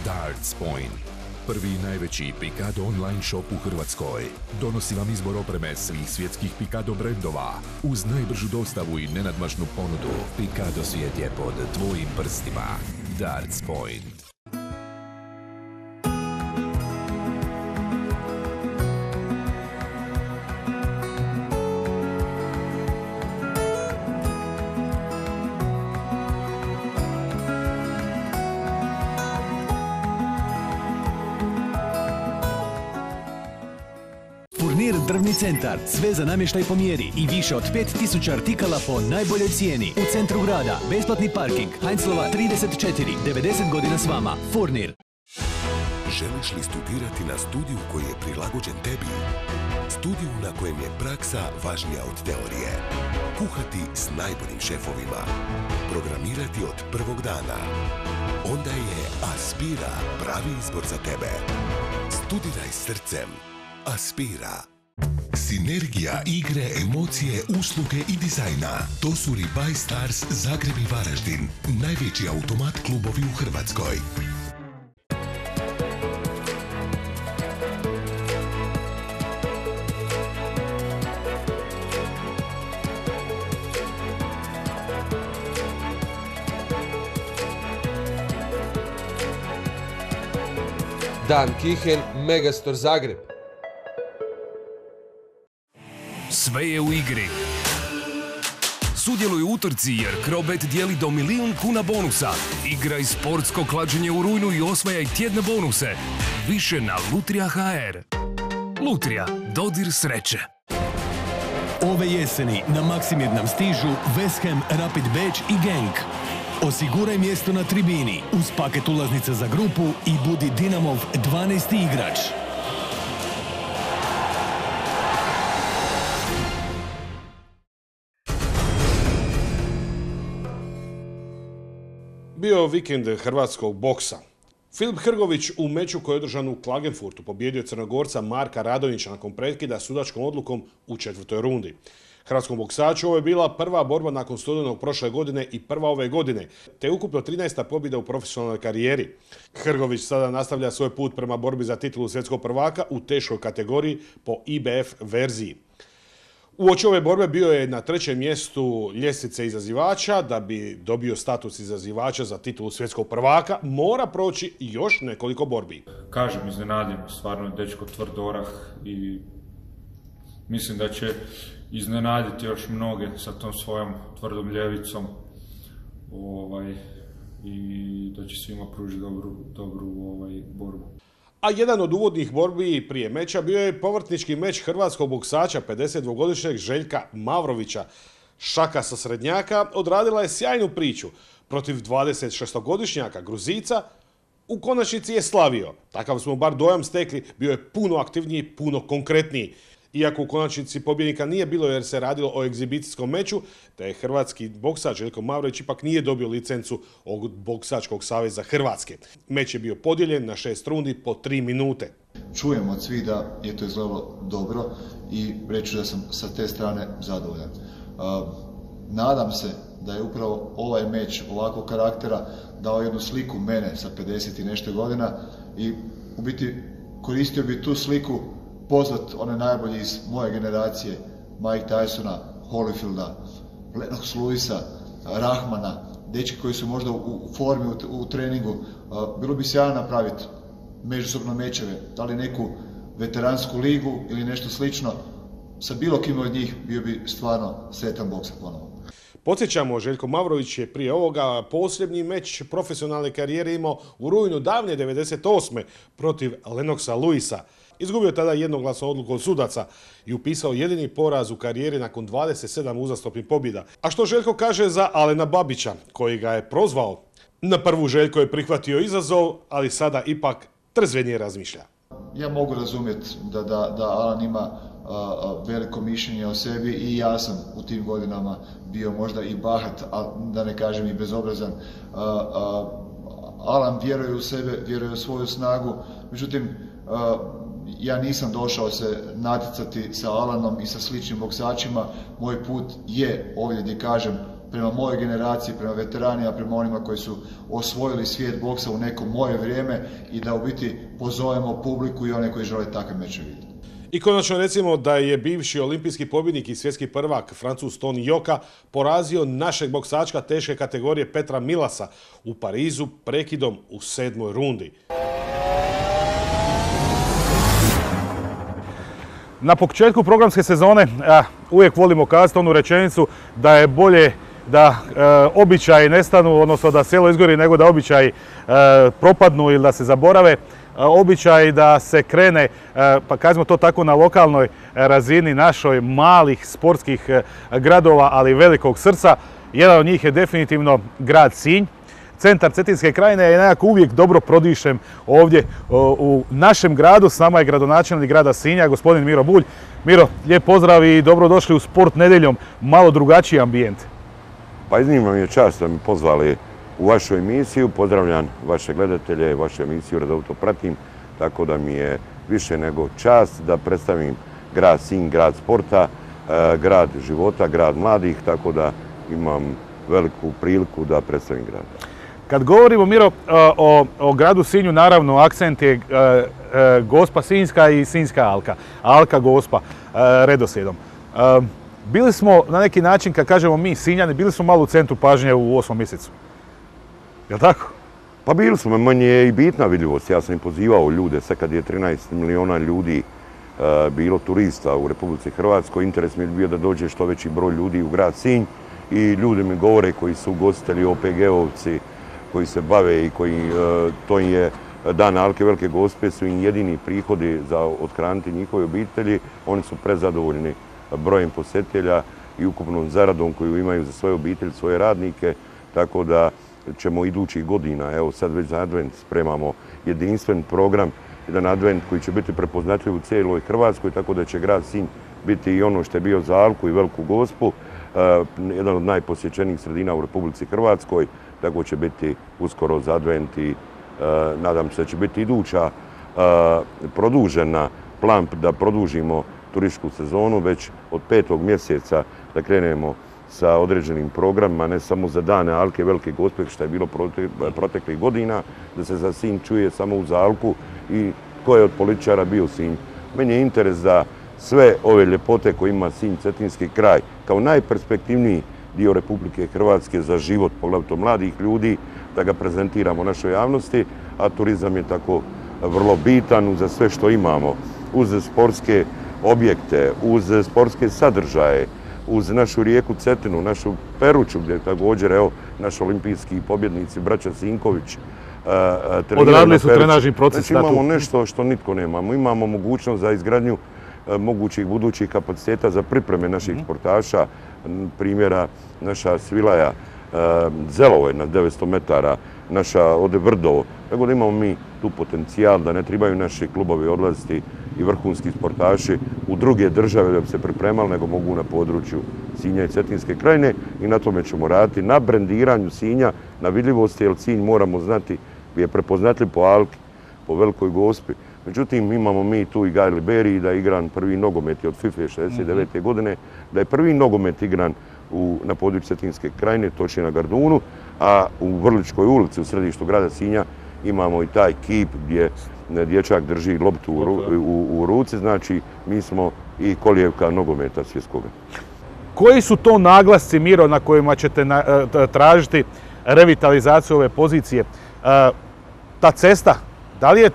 Darts Point. Prvi i najveći Picado online shop u Hrvatskoj. Donosi vam izbor opreme svih svjetskih Picado brendova. Uz najbržu dostavu i nenadmašnu ponudu. Picado svijet je pod tvojim prstima. Darts Point. Centar, sve za namještaj po mjeri i više od 5000 artikala po najboljoj cijeni. U centru grada, besplatni parking, Heinzlova 34, 90 godina s vama, Furnir. Želiš li studirati na studiju koji je prilagođen tebi? Studiju na kojem je praksa važnija od teorije. Kuhati s najboljim šefovima. Programirati od prvog dana. Onda je Aspira pravi izbor za tebe. Studiraj srcem. Aspira. Sinergija igre, emocije, usluge i dizajna. To su Rebuy Stars Zagreb i Varaždin. Najveći automat klubovi u Hrvatskoj. Dan Kihen, Megastor Zagreb. Sve je u igri. Sudjeluj u utrci jer Krobet dijeli do milijun kuna bonusa. Igraj sportsko klađenje u rujnu i osvajaj tjedne bonuse. Više na Lutrija HR. Lutrija, dodir sreće. Ove jeseni na Maksimir nam stižu West Ham, Rapid Beach i Genk. Osiguraj mjesto na tribini uz paket ulaznica za grupu i budi Dinamov 12. igrač. Bio vikend hrvatskog boksa. Filip Hrgović u meču koji je održan u Klagenfurtu pobjedio Crnogorca Marka Radovića nakon prekida sudačkom odlukom u četvrtoj rundi. Hrvatskom boksaču ovo je bila prva borba nakon studenog prošle godine i prva ove godine, te ukupno 13. pobjeda u profesionalnoj karijeri. Hrgović sada nastavlja svoj put prema borbi za titulu svjetskog prvaka u teškoj kategoriji po IBF verziji. Uoči ove borbe bio je na trećem mjestu ljestvice izazivača, da bi dobio status izazivača za titulu svjetskog prvaka, mora proći još nekoliko borbi. Kažem, iznenadim, stvarno je dečko tvrd orah i mislim da će iznenaditi još mnoge sa tom svojom tvrdom ljevicom ovaj, i da će svima pružiti dobru, dobru ovaj, borbu. A jedan od uvodnih borbi prije meča bio je povrtnički meč hrvatskog boksača 52-godišnjeg Željka Mavrovića. Šaka sa srednjaka odradila je sjajnu priču protiv 26-godišnjaka Gruzica, u konačnici je slavio. Takav smo bar dojam stekli, bio je puno aktivniji, puno konkretniji. Iako u konačnici pobjednika nije bilo jer se radilo o egzibicijskom meču, da je hrvatski boksač Željko Mavrović ipak nije dobio licencu od Boksačkog saveza Hrvatske. Meč je bio podijeljen na šest rundi po tri minute. Čujem od svih da je to izgledalo dobro i reću da sam sa te strane zadovoljan. Nadam se da je upravo ovaj meč ovakvog karaktera dao jednu sliku mene sa 50 i nešto godina i u biti koristio bi tu sliku pozvat one najbolji iz moje generacije, Mike Tysona, Holyfielda, Lennox Lewisa, Rahmana, dečki koji su možda u formi, u, treningu. Bilo bi sjajno napraviti međusobno mečeve, da li neku veteransku ligu ili nešto slično. Sa bilo kim od njih bio bi stvarno sretan boksa ponovo. Podsjećamo, Željko Mavrović je prije ovoga posljednji meč profesionalne karijere imao u rujnu davne 98. protiv Lenoxa Luisa. Izgubio tada jednoglasnu odluku od sudaca i upisao jedini poraz u karijeri nakon 27 uzastopnih pobjeda. A što Željko kaže za Alena Babića, koji ga je prozvao? Na prvu Željko je prihvatio izazov, ali sada ipak trzvenije razmišlja. Ja mogu razumjeti da, da, da Alan ima veliko mišljenje o sebi i ja sam u tim godinama bio možda i bahat, a da ne kažem i bezobrazan. Alan vjeruje u sebe, vjeruje u svoju snagu, međutim ja nisam došao se natjecati sa Alanom i sa sličnim boksačima. Moj put je ovdje gdje kažem prema mojoj generaciji, prema veteranima, prema onima koji su osvojili svijet boksa u neko moje vrijeme i da u biti pozovemo publiku i one koji žele takve meče vidjeti. I konačno recimo da je bivši olimpijski pobjednik i svjetski prvak Francus Toni Joka porazio našeg boksačka teške kategorije Petra Milasa u Parizu prekidom u sedmoj rundi. Na početku programske sezone uvijek volimo kazati onu rečenicu da je bolje da e, običaji nestanu, odnosno da selo izgori nego da običaji e, propadnu ili da se zaborave. običaj da se krene, pa kažemo to tako na lokalnoj razini našoj malih sportskih gradova, ali velikog srca. Jedan od njih je definitivno grad Sinj centar Cetinske krajine i nekako uvijek dobro prodišem ovdje u našem gradu. S nama je gradonačelnik grada Sinja, gospodin Miro Bulj. Miro, lijep pozdrav i dobrodošli u Sport nedeljom, malo drugačiji ambijent. Pa iznimno mi je čast da mi pozvali u vašu emisiju. Pozdravljam vaše gledatelje, vašu emisiju redovito pratim, tako da mi je više nego čast da predstavim grad Sinj, grad sporta, e, grad života, grad mladih, tako da imam veliku priliku da predstavim grad. Kad govorimo, Miro, o, gradu Sinju, naravno, akcent je e, e, Gospa Sinjska i Sinjska Alka. Alka Gospa, e, redoslijedom. Bili smo na neki način, kad kažemo mi Sinjani, bili smo malo u centru pažnje u osmom mjesecu. Jel tako? Pa bili smo, manje je i bitna vidljivost. Ja sam i pozivao ljude, sve kad je 13 miliona ljudi bilo turista u Republici Hrvatskoj, interes mi je bio da dođe što veći broj ljudi u grad Sinj i ljudi mi govore koji su ugostitelji, OPG-ovci, koji se bave i koji, e, to je dan Alke Velike Gospe, su im jedini prihodi za othraniti njihove obitelji. Oni su prezadovoljni brojem posjetitelja i ukupnom zaradom koju imaju za svoje obitelji, svoje radnike, tako da ćemo idućih godina, evo sad već za advent spremamo jedinstven program, jedan advent koji će biti prepoznatljiv u cijeloj Hrvatskoj, tako da će grad Sinj biti i ono što je bio za Alku i Veliku Gospu, e, jedan od najposjećenijih sredina u Republici Hrvatskoj, tako će biti uskoro za advent i e, nadam se da će biti iduća e, produžena plan da produžimo turističku sezonu već od petog mjeseca da krenemo sa određenim programima, ne samo za dane Alke Velike Gospe, što je bilo proteklih godina, da se za Sinj čuje samo uz Alku i ko je od političara bio Sinj. Meni je interes da sve ove ljepote koje ima Sinj, Cetinski kraj, kao najperspektivniji dio Republike Hrvatske za život, poglavito mladih ljudi, da ga prezentiramo našoj javnosti, a turizam je tako vrlo bitan za sve što imamo, uz sportske objekte, uz sportske sadržaje, uz našu rijeku Cetinu, našu Peruću, gdje također, evo, naši olimpijski pobjednici, braća Sinković, Odradili su trenažni proces. Znači imamo nešto što nitko nemamo. Imamo mogućnost za izgradnju mogućih budućih kapaciteta za pripreme naših mhm. sportaša, primjera naša Svilaja, Zelovo na 900 metara, naša Ode Vrdovo. Tako da imamo mi tu potencijal da ne trebaju naši klubovi odlaziti i vrhunski sportaši u druge države da bi se pripremali, nego mogu na području Sinja i Cetinske krajine i na tome ćemo raditi, na brendiranju Sinja, na vidljivosti, jer Sinj moramo znati je prepoznatljiv po Alki, po Velikoj Gospi. Međutim, imamo mi tu i Gaj Liberi da je igran prvi nogomet od FIFA 69. Mhm. godine, da je prvi nogomet igran na području Cetinske krajine, točnije na Gardunu, a u Vrličkoj ulici u središtu grada Sinja imamo i taj kip gdje dječak drži loptu u, ruci, znači mi smo i kolijevka nogometa svjetskoga. Koji su to naglasci, Miro, na kojima ćete e, tražiti revitalizaciju ove pozicije? E, ta cesta, da li je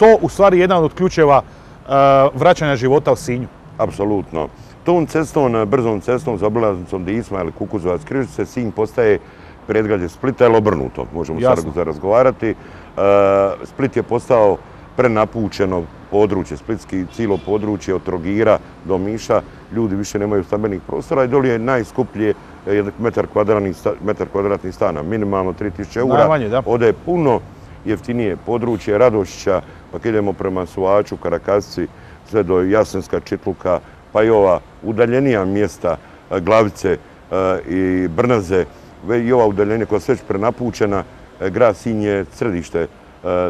to u stvari jedan od ključeva e, vraćanja života u Sinju? Apsolutno. Tom cestom, brzom cestom za obilaznicom Disma ili Kukuzovac Križice, Sinj postaje predgrađe Splita ili obrnuto, možemo sad razgovarati. E, Split je postao prenapučeno područje, splitski cijelo područje od Trogira do Miša, ljudi više nemaju stambenih prostora i doli je najskuplje metar, metar kvadratnih stana, minimalno 3000 eura. Ovdje je puno jeftinije područje Radošića, pa idemo prema Suvaču, Karakasci, sve do Jasenska, Čitluka, pa i ova udaljenija mjesta, e, Glavice e, i Brnaze, i ova udaljenja koja je već prenapučena, e, grad Sinj je središte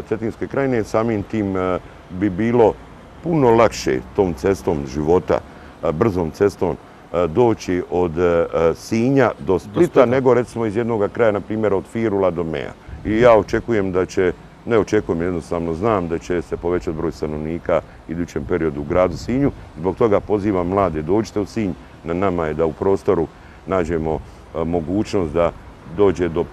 Cetinske krajine, samim tim bi bilo puno lakše tom cestom života, brzom cestom doći od Sinja do Splita, nego recimo iz jednog kraja, na primjer od Firula do Meja. I ja očekujem da će ne očekujem, jednostavno znam da će se povećati broj stanovnika idućem periodu u gradu Sinju. Zbog toga pozivam mlade, dođite u Sinj, na nama je da u prostoru nađemo e, mogućnost da dođe do e,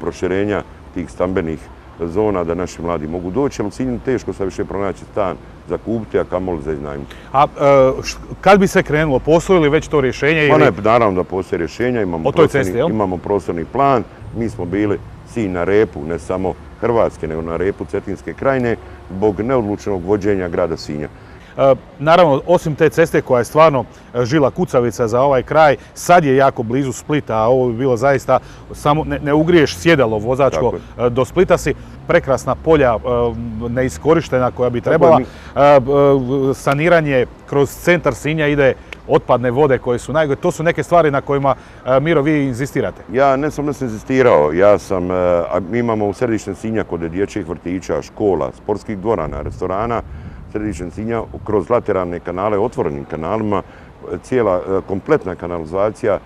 proširenja tih stambenih zona da naši mladi mogu doći, ali u Sinju teško se više pronaći stan za kupiti, a kamoli za iznajmiti. A e, kad bi se krenulo, postoji li već to rješenje? Pa ne, naravno da postoji rješenja, imamo, imamo prostorni plan, mi smo bili Sinj na repu, ne samo Hrvatske, nego na repu Cetinske krajine, zbog neodlučenog vođenja grada Sinja. E, naravno, osim te ceste koja je stvarno e, žila kucavica za ovaj kraj, sad je jako blizu Splita, a ovo bi bilo zaista, samo ne, ne ugriješ sjedalo vozačko e, do Splita si, prekrasna polja neiskorištena koja bi trebala. Saniranje kroz centar Sinja ide otpadne vode koje su najgore. To su neke stvari na kojima, Miro, vi inzistirate. Ja ne sam da sam insistirao, ja sam, e, mi imamo u središnjem Sinja kod dječjih vrtića, škola, sportskih dvorana, restorana, središnjem Sinja kroz lateralne kanale, otvorenim kanalima, e, cijela e, kompletna kanalizacija, e,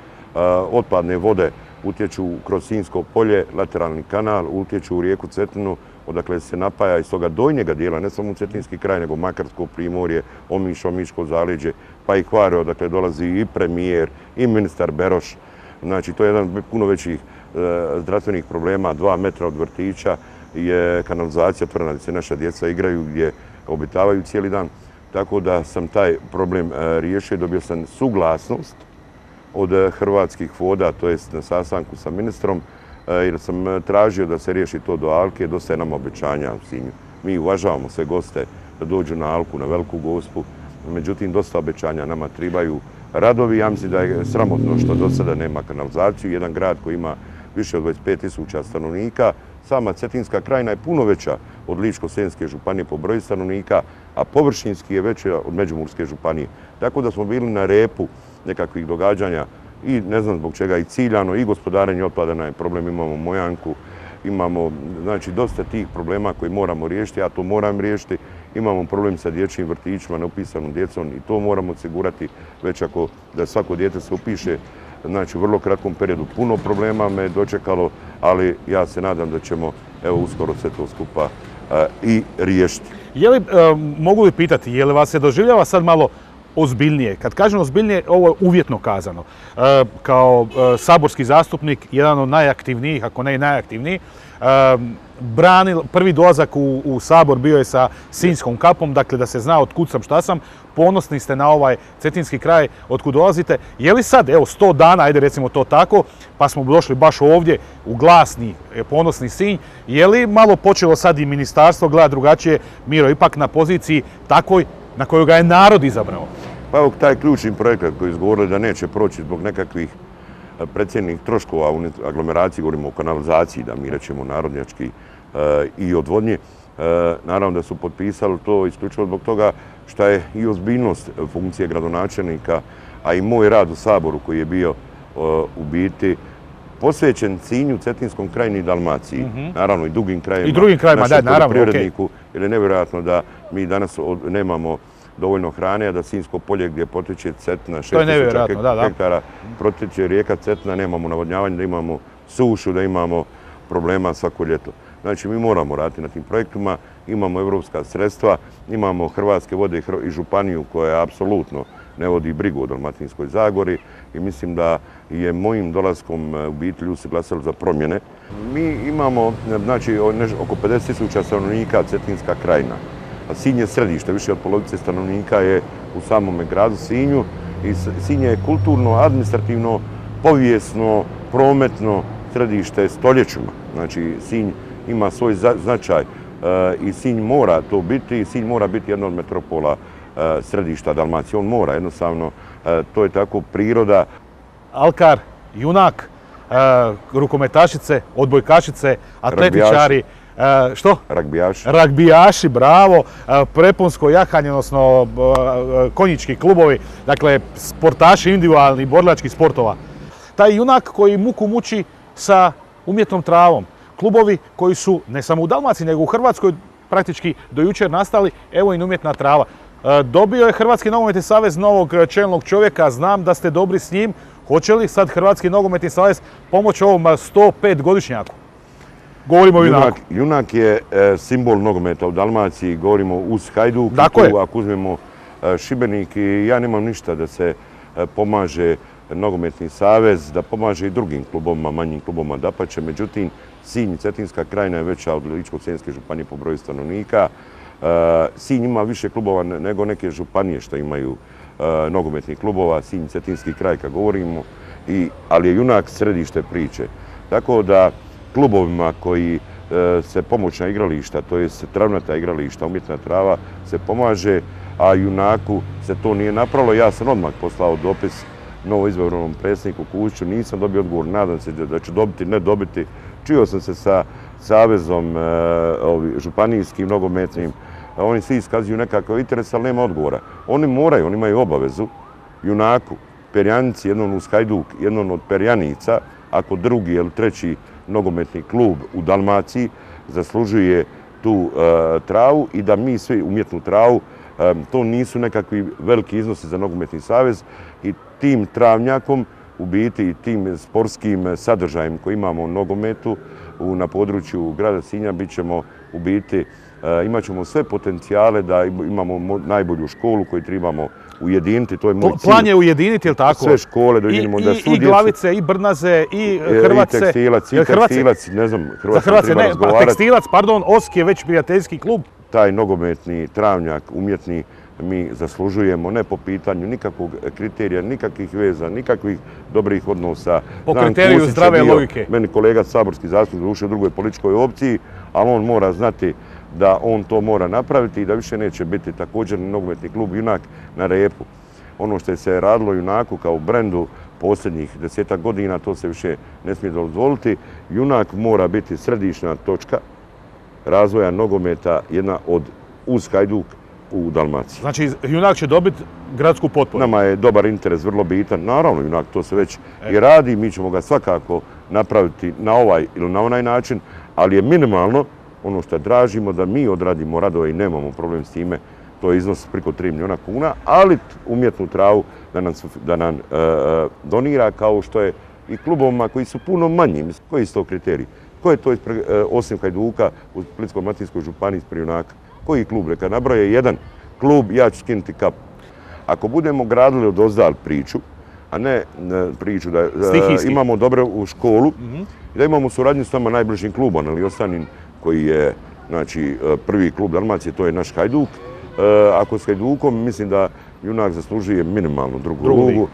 otpadne vode utječu kroz Sinjsko polje, lateralni kanal, utječu u rijeku Cetinu, odakle se napaja iz toga donjega dijela, ne samo u Cetinski kraj, nego Makarsko primorje, Omiš, Omiško zaleđe, pa i Hvare, odakle dolazi i premijer, i ministar Beroš. Znači, to je jedan puno većih e, zdravstvenih problema, dva metra od vrtića je kanalizacija otvorena gdje se naša djeca igraju, gdje obitavaju cijeli dan. Tako da sam taj problem e, riješio i dobio sam suglasnost od e, Hrvatskih voda, to jest na sastanku sa ministrom, e, jer sam e, tražio da se riješi to do Alke, dosta je nam obećanja u Sinju. Mi uvažavamo sve goste da dođu na Alku, na Veliku Gospu, međutim dosta obećanja nama tribaju radovi. Ja mislim da je sramotno što do sada nema kanalizaciju. Jedan grad koji ima više od 25.000 stanovnika, sama Cetinska krajina je puno veća od Ličko-Senjske županije po broju stanovnika, a površinski je veća od Međimurske županije. Tako da smo bili na repu nekakvih događanja i ne znam zbog čega i ciljano i gospodarenje otpada na problem imamo Mojanku, imamo znači dosta tih problema koji moramo riješiti, ja to moram riješiti. Imamo problem sa dječjim vrtićima, neupisanom djecom i to moramo osigurati već ako da svako dijete se upiše znači u vrlo kratkom periodu. Puno problema me dočekalo, ali ja se nadam da ćemo evo uskoro sve to skupa e, i riješiti. Je li, e, mogu li pitati, je li vas se doživljava sad malo ozbiljnije? Kad kažem ozbiljnije, ovo je uvjetno kazano. E, kao e, saborski zastupnik, jedan od najaktivnijih, ako ne i najaktivniji, e, prvi dolazak u, u Sabor bio je sa Sinjskom kapom, dakle da se zna od kud sam šta sam, ponosni ste na ovaj cetinski kraj od kud dolazite. Je li sad, evo, sto dana, ajde recimo to tako, pa smo došli baš ovdje u glasni, e, ponosni Sinj, je li malo počelo sad i ministarstvo gledati drugačije, Miro, ipak na poziciji takvoj na koju ga je narod izabrao? Pa evo taj ključni projekat koji izgovorili da neće proći zbog nekakvih e, predsjednih troškova u aglomeraciji, govorimo o kanalizaciji, da mi rećemo narodnjački e, i odvodnje, e, naravno da su potpisali to isključivo zbog toga što je i ozbiljnost funkcije gradonačelnika, a i moj rad u Saboru koji je bio u biti posvećen Sinju, Cetinskom krajini i Dalmaciji. Naravno i drugim krajima. I drugim krajima, da, naravno, poljoprivredniku, jer je nevjerojatno da mi danas nemamo dovoljno hrane, a da Sinjsko polje gdje potiče Cetina, 6000 hektara, protiče rijeka Cetina, nemamo navodnjavanje, da imamo sušu, da imamo problema svako ljeto. Znači, mi moramo raditi na tim projektima, imamo evropska sredstva, imamo Hrvatske vode i Županiju koja apsolutno ne vodi brigu o Dalmatinskoj Zagori i mislim da je mojim dolaskom u biti ljudi se glasali za promjene. Mi imamo znači, oko 50.000 stanovnika Cetinska krajina. A Sinj je središte, više od polovice stanovnika je u samome gradu Sinju i Sinj je kulturno, administrativno, povijesno, prometno središte stoljećima. Znači, Sinj ima svoj značaj i Sinj mora to biti i Sinj mora biti jedna od metropola središta Dalmacije. On mora, jednostavno, to je tako priroda. Alkar, junak, rukometašice, odbojkašice, atletičari, što? Ragbijaši. Ragbijaši, bravo. Prepunsko jahanje, odnosno konjički klubovi, dakle sportaši individualni, borilački sportova. Taj junak koji muku muči sa umjetnom travom. Klubovi koji su ne samo u Dalmaciji, nego u Hrvatskoj praktički do jučer nastali, evo i umjetna trava. Dobio je Hrvatski nogometni savez novog čelnog čovjeka, znam da ste dobri s njim. Hoće li sad Hrvatski nogometni savez pomoći ovom 105 godišnjaku? Govorimo o junaku. Junak je simbol nogometa u Dalmaciji, govorimo uz Hajduk, ako uzmemo Šibenik i ja nemam ništa da se pomaže nogometni savez, da pomaže i drugim klubovima, manjim klubovima dapače. Međutim, Sinj i Cetinska krajina je veća od Ličko-Senjske županije po broju stanovnika. Sinj ima više klubova nego neke županije što imaju nogometnih klubova, Sinj, Cetinski kraj kad govorimo, ali je junak središte priče. Tako da klubovima koji e, se pomoćna igrališta, to je travnata igrališta, umjetna trava se pomaže, a junaku se to nije napravilo. Ja sam odmah poslao dopis novo izbranom predsjedniku Kuću, nisam dobio odgovor, nadam se da će dobiti, ne dobiti. Čio sam se sa Savezom e, županijskim, nogometnim, oni svi iskazuju nekakav interes, ali nema odgovora. Oni moraju, oni imaju obavezu, junaku, Perjanici, jednom uz Hajduk, jednom od Perjanica, ako drugi ili treći nogometni klub u Dalmaciji zaslužuje tu e, travu i da mi svi umjetnu travu, e, to nisu nekakvi veliki iznosi za nogometni savez i tim travnjakom u biti i tim sportskim sadržajem koji imamo u nogometu na području grada Sinja bit ćemo u biti E, imat ćemo sve potencijale da imamo najbolju školu koju trebamo ujediniti, to je moj cilj. Plan je ujediniti, je li tako? Sve škole da ujedinimo. I, i, i Glavice, i Brnaze, i e, Hrvatce. I tekstilac, i tekstilac, ne znam, Hrvatska treba ne, pa tekstilac, pardon, Osk je već prijateljski klub. Taj nogometni travnjak, umjetni, mi zaslužujemo, ne po pitanju nikakvog kriterija, nikakvih veza, nikakvih dobrih odnosa. Po kriteriju zdrave logike. Meni kolega saborski zastupnik ušao u drugoj političkoj opciji, ali on mora znati da on to mora napraviti i da više neće biti također nogometni klub Junak na repu. Ono što je se radilo Junaku kao brendu posljednjih desetak godina, to se više ne smije dozvoliti. Junak mora biti središnja točka razvoja nogometa, jedna od uz Hajduk u Dalmaciji. Znači, Junak će dobiti gradsku potporu? Nama je dobar interes, vrlo bitan. Naravno, Junak to se već i radi, mi ćemo ga svakako napraviti na ovaj ili na onaj način, ali je minimalno ono što tražimo da mi odradimo radove i nemamo problem s time, to je iznos priko 3 milijuna kuna, ali umjetnu travu da nam, e, e, donira kao što je i klubovima koji su puno manji. Koji su to kriteriji? Ko je to ispred, e, osim Hajduka u Splitsko-Matinskoj županiji ispred Junaka? Koji klub? Reka nabroje jedan klub, ja ću skinuti kap. Ako budemo gradili od ozdal priču, a ne priču da imamo dobro u školu mhm. i da imamo suradnju s nama najbližim klubom, ali ostanim koji je znači, e, prvi klub Dalmacije, to je naš Hajduk. E, ako s Hajdukom, mislim da Junak zaslužuje minimalno drugu ulogu.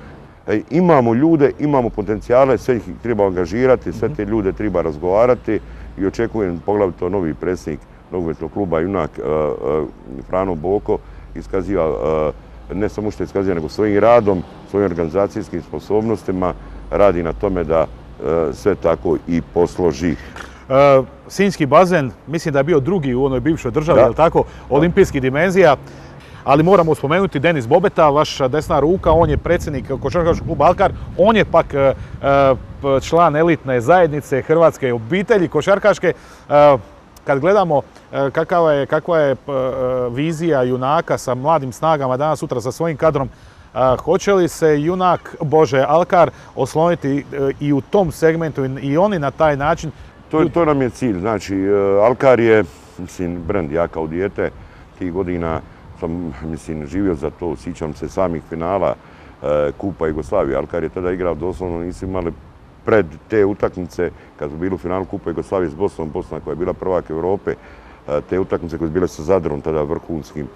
E, imamo ljude, imamo potencijale, sve ih treba angažirati, sve te ljude treba razgovarati i očekujem poglavito novi predsjednik nogometnog kluba Junak, Frano Boko, iskaziva ne samo što iskazuje, nego svojim radom, svojim organizacijskim sposobnostima radi na tome da sve tako i posloži. E, Sinjski bazen, mislim da je bio drugi u onoj bivšoj državi, je tako? Olimpijskih dimenzija. Ali moramo spomenuti Denis Bobeta, vaša desna ruka, on je predsjednik košarkaškog kluba Alkar, on je pak e, e, član elitne zajednice Hrvatske obitelji košarkaške. Kad gledamo kakva je, kakva je vizija junaka sa mladim snagama danas sutra sa svojim kadrom, hoće li se junak, Bože, Alkar osloniti i u tom segmentu i oni na taj način to, to nam je cilj. Znači, e, Alkar je, mislim, brend. Ja kao dijete tih godina sam, mislim, živio za to. Sjećam se samih finala e, Kupa Jugoslavije. Alkar je tada igrao doslovno, nisu imali pred te utakmice, kad su bili u finalu Kupa Jugoslavije s Bosnom, Bosna koja je bila prvak Europe, e, te utakmice koje su bile sa Zadrom, tada vrhunskim.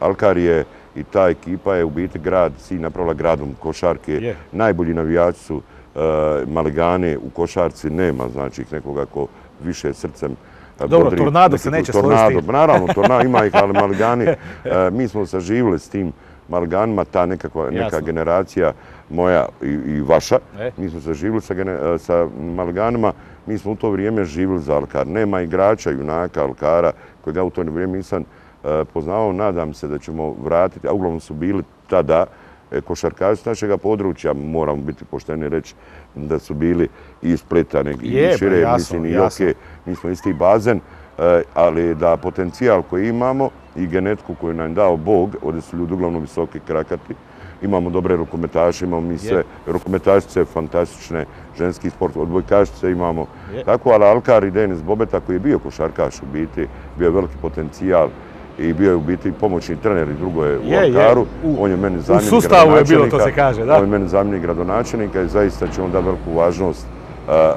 Alkar je i ta ekipa je u biti grad, si napravila gradom košarke. Najbolji navijači su maligane u košarci nema, znači nekoga ko više srcem eh, dobro, tornado se neće tornado, Naravno, tornado ima ih, ali maligani, eh, mi smo saživili s tim maliganima, ta nekakva, neka generacija moja i, vaša, mi smo saživili sa, sa maliganima, mi smo u to vrijeme živjeli za Alkar. Nema igrača, junaka, Alkara, kojeg ja u to vrijeme nisam poznao, nadam se da ćemo vratiti, a uglavnom su bili tada, E, košarkaši našega područja, moramo biti pošteni reći da su bili i Splita i šire, mislim i ok, mi smo isti bazen, e, ali da potencijal koji imamo i genetku koju nam dao Bog, ovdje su ljudi uglavnom visoki krakati, imamo dobre rukometaše, imamo mi sve rukometašice, fantastične, ženski sport, odbojkašice imamo. Tako, ali Alkar i Denis Bobeta koji je bio košarkaš u biti, bio je veliki potencijal i bio je u biti pomoćni trener i drugo je u Alkaru. On je meni zamjenik U sustavu je bilo, to se kaže, da. On je meni zamjenik gradonačelnika i zaista će on dati veliku važnost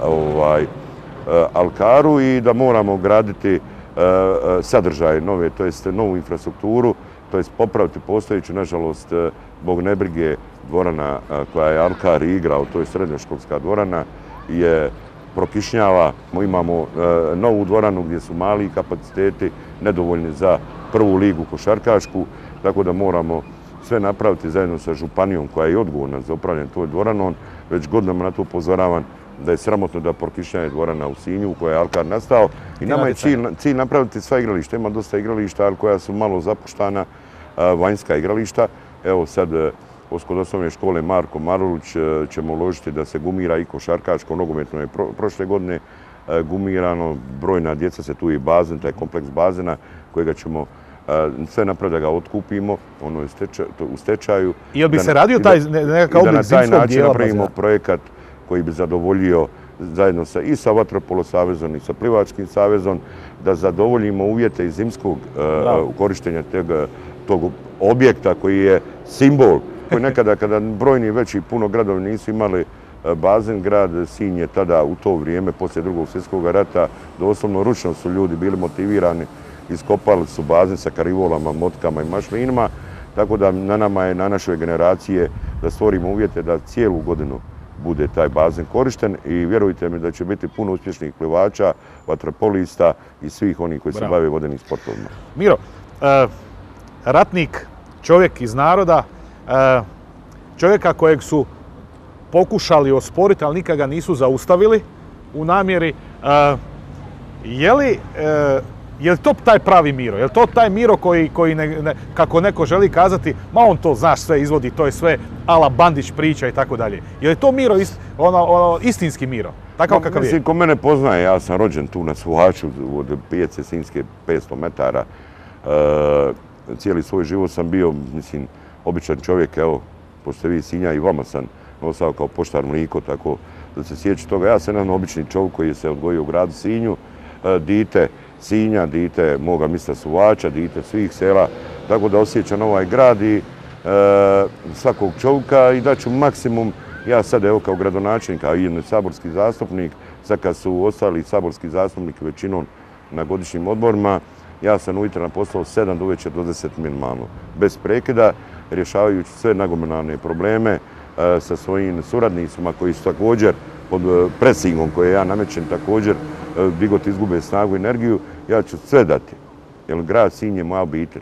ovaj, Alkaru i da moramo graditi sadržaje nove, to jest novu infrastrukturu, to jest popraviti postojeću, nažalost, zbog nebrige dvorana koja je Alkar igrao, to je srednjoškolska dvorana, je prokišnjava, imamo novu dvoranu gdje su mali kapaciteti, nedovoljni za prvu ligu košarkašku, tako da moramo sve napraviti zajedno sa županijom koja je odgovorna za upravljanje toj dvoranom. Već godinama na to upozoravam da je sramotno da prokišnjava dvorana u Sinju u kojoj je Alkar nastao. I nama je cilj, cilj napraviti sva igrališta. Ima dosta igrališta, ali koja su malo zapuštana, vanjska igrališta. Evo sad kod osnovne škole Marko Marulić ćemo uložiti da se gumira i košarkaško, nogometno je prošle godine gumirano, brojna djeca se tu i bazen, taj kompleks bazena kojega ćemo sve napraviti da ga otkupimo, ono je u stečaju. Jel bi se radio taj nekakav oblik zimskog dijela? Da na taj način napravimo projekat koji bi zadovoljio zajedno sa, i sa Vatropolo savezom i sa Plivačkim savezom, da zadovoljimo uvjete iz zimskog korištenja tog objekta koji je simbol koji nekada kada brojni veći puno gradovi nisu imali bazen, grad Sinj je tada u to vrijeme, poslije drugog svjetskog rata, doslovno ručno su ljudi bili motivirani, iskopali su bazen sa karivolama, motkama i mašlinima, tako da na nama je, na našoj generacije, da stvorimo uvjete da cijelu godinu bude taj bazen korišten i vjerujte mi da će biti puno uspješnih plivača, vatropolista i svih onih koji se bave vodenim sportovima. Miro, ratnik, čovjek iz naroda, čovjeka kojeg su pokušali osporiti, ali nikada nisu zaustavili u namjeri. Je li, je li to taj pravi Miro? Je li to taj Miro koji, koji kako neko želi kazati, ma on to, znaš, sve izvodi, to je sve ala Bandić priča i tako dalje. Je li to Miro, ono, ono, istinski Miro? Takav kakav je? ko mene poznaje, ja sam rođen tu na Suhaču od pijace Sinjske 500 metara. cijeli svoj život sam bio, mislim, običan čovjek, evo, pošto vi Sinja i vama sam nosao kao poštar mliko, tako da se sjeći toga. Ja sam jedan obični čovjek koji se odgojio u gradu Sinju, dite Sinja, dite moga mista Suvača, dite svih sela, tako da osjećam ovaj grad i svakog čovjeka i daću maksimum, ja sad evo kao gradonačelnik, a i saborski zastupnik, sad kad su ostali saborski zastupnik većinom na godišnjim odborima, ja sam ujutro na poslao 7 do uveće do 10 minimalno, bez prekida, rješavajući sve nagomenalne probleme sa svojim suradnicima koji su također pod presingom koje ja namećem također digot izgube snagu i energiju, ja ću sve dati. Jer grad Sinj je moja obitelj.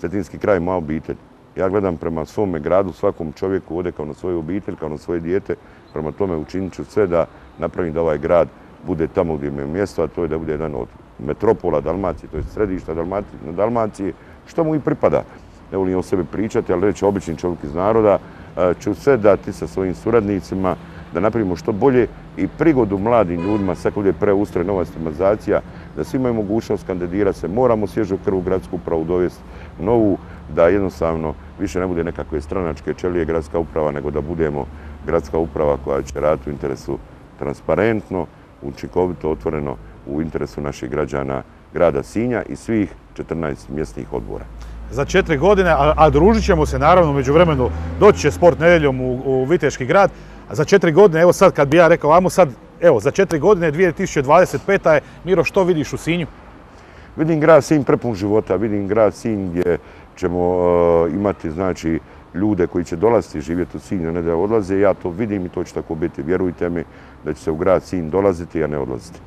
Cetinski kraj je moja obitelj. Ja gledam prema svome gradu, svakom čovjeku ovdje kao na svoju obitelj, kao na svoje dijete. Prema tome učinit ću sve da napravim da ovaj grad bude tamo gdje je mjesto, a to je da bude jedan od metropola Dalmacije, to je središta Dalmacije, što mu i pripada. Ne volim o sebi pričati, ali reći obični čovjek iz naroda, ću sve dati sa svojim suradnicima da napravimo što bolje i prigodu mladim ljudima, sad kad je preustroje nova sistematizacija, da svi imaju mogućnost kandidirati se, moramo svježu krvu gradsku upravu dovesti novu, da jednostavno više ne bude nekakve stranačke čelije gradska uprava, nego da budemo gradska uprava koja će raditi u interesu transparentno, učinkovito, otvoreno u interesu naših građana grada Sinja i svih 14 mjesnih odbora. Za četiri godine, a, družit ćemo se naravno među vremenu, doći će sport nedjeljom u, u Viteški grad, a za četiri godine, evo sad kad bi ja rekao, ajmo sad, evo za četiri godine, 2025. je, Miro, što vidiš u Sinju? Vidim grad Sinj prepun života, vidim grad Sinj gdje ćemo imati, znači, ljude koji će dolaziti živjeti u Sinju, ne da odlaze. Ja to vidim i to će tako biti. Vjerujte mi da će se u grad Sinj dolaziti, a ne odlaziti.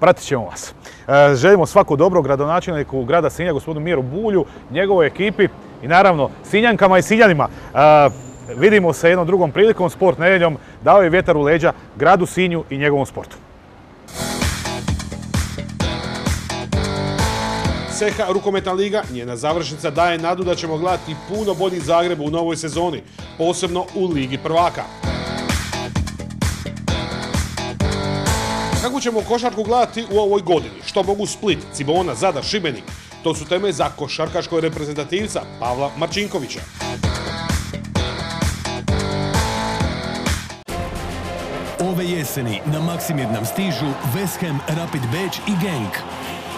Pratit ćemo vas. E, želimo svako dobro gradonačelniku grada Sinja, gospodinu Miru Bulju, njegovoj ekipi i naravno Sinjankama i Sinjanima. E, vidimo se jednom drugom prilikom, sport nedjeljom, dao je vjetar u leđa gradu Sinju i njegovom sportu. Ceha Rukometna liga, njena završnica daje nadu da ćemo gledati puno bolji Zagreb u novoj sezoni, posebno u Ligi prvaka. Kako ćemo košarku gledati u ovoj godini? Što mogu Split, Cibona, Zadar, Šibenik? To su teme za košarkaškoj reprezentativca Pavla Marčinkovića. Ove jeseni na Maksimir nam stižu West Ham, Rapid Beach i Genk.